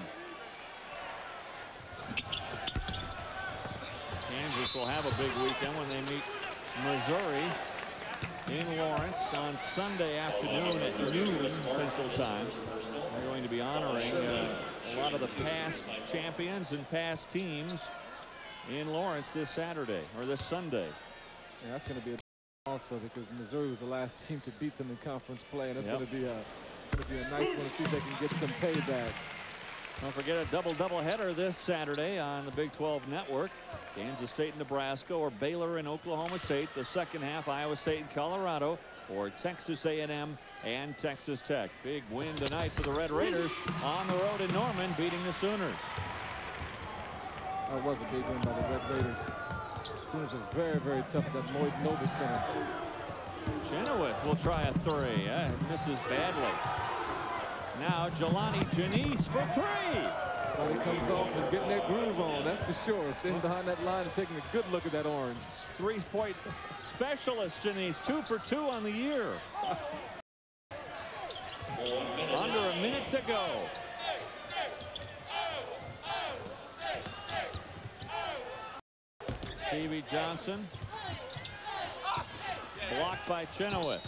Kansas will have a big weekend when they meet Missouri in Lawrence on Sunday afternoon at noon Central Time. They're going to be honoring uh, a lot of the past champions and past teams in Lawrence this Saturday or this Sunday. Yeah, that's going to be a also because Missouri was the last (laughs) team to beat them in conference play, and that's yep. going to be a going to be a nice one to see if they can get some payback. Don't forget a double-double header this Saturday on the Big 12 Network. Kansas State and Nebraska or Baylor and Oklahoma State. The second half, Iowa State and Colorado or Texas A&M and Texas Tech. Big win tonight for the Red Raiders on the road in Norman, beating the Sooners. That was a big win by the Red Raiders. Sooners are very, very tough at that Lloyd Noble Center. Chenowith will try a three. Uh, misses badly. Now Jelani Janisse for three. Well, he comes off and getting that groove on, that's for sure. Standing behind that line and taking a good look at that orange. Three-point specialist Janisse, two for two on the year. (laughs) Under a minute to go. Stevie Johnson. Blocked by Chenowith.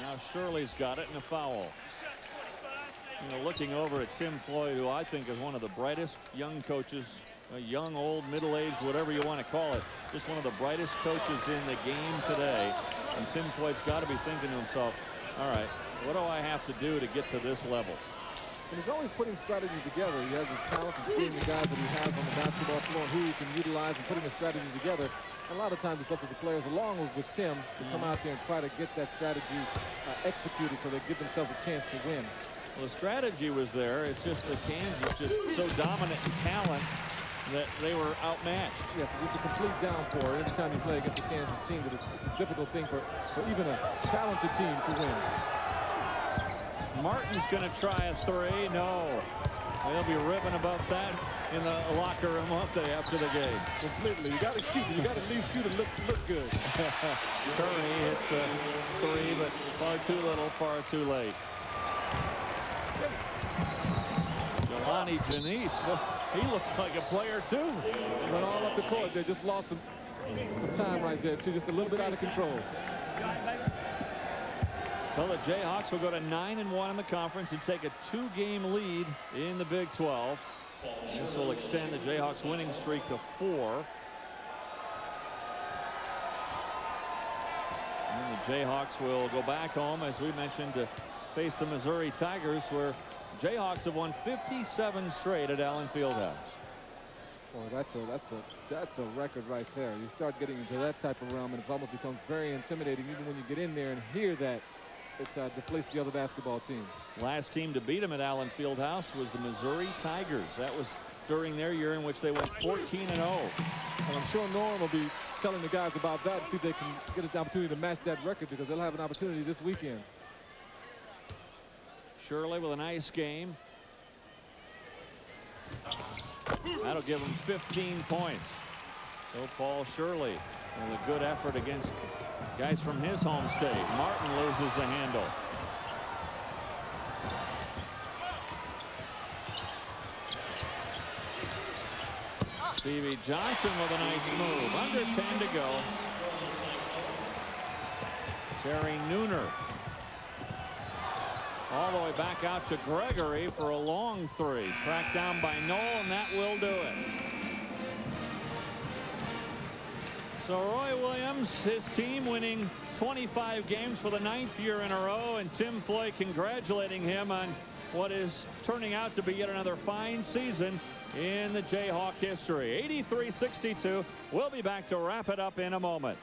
Now Shirley's got it in a foul. You know, looking over at Tim Floyd, who I think is one of the brightest young coaches, uh, young, old, middle-aged, whatever you want to call it, just one of the brightest coaches in the game today. And Tim Floyd's got to be thinking to himself, all right, what do I have to do to get to this level? And he's always putting strategy together. He has a talent of seeing the guys that he has on the basketball floor and who he can utilize and putting a strategy together. And a lot of times it's up to the players, along with, with Tim, to come out there and try to get that strategy uh, executed so they give themselves a chance to win. Well, the strategy was there. It's just that Kansas just so dominant in talent that they were outmatched. Yes, it's a complete downpour every time you play against a Kansas team. That it's, it's a difficult thing for, for even a talented team to win. Martin's going to try a three. No. They'll be ribbing about that in the locker room, won't they, after the game? Completely. You got to shoot. You got to at least shoot and look look good. (laughs) Curry hits a three, but far too little, far too late. Jelani Janisse, well, he looks like a player too. Went all up the court. They just lost some some time right there too. Just a little bit out of control. So the Jayhawks will go to 9 and 1 in the conference and take a two game lead in the Big 12. This will extend the Jayhawks winning streak to four. And the Jayhawks will go back home, as we mentioned, to face the Missouri Tigers, where Jayhawks have won 57 straight at Allen Fieldhouse. Boy, that's a that's a that's a record right there. You start getting into that type of realm, and it's almost becomes very intimidating. Even when you get in there and hear that, it uh, deflates the other basketball team. Last team to beat them at Allen Fieldhouse was the Missouri Tigers. That was during their year in which they went 14 and 0. And I'm sure Norm will be telling the guys about that and see if they can get an opportunity to match that record because they'll have an opportunity this weekend. Shirley with a nice game. That'll give him 15 points. So Paul Shirley with a good effort against guys from his home state. Martin loses the handle. Stevie Johnson with a nice move. Under 10 to go. Terry Nooner all the way back out to Gregory for a long three. Tracked down by Knoll, and that will do it. So Roy Williams, his team winning 25 games for the ninth year in a row, and Tim Floyd congratulating him on what is turning out to be yet another fine season in the Jayhawk history. 83-62. We'll be back to wrap it up in a moment.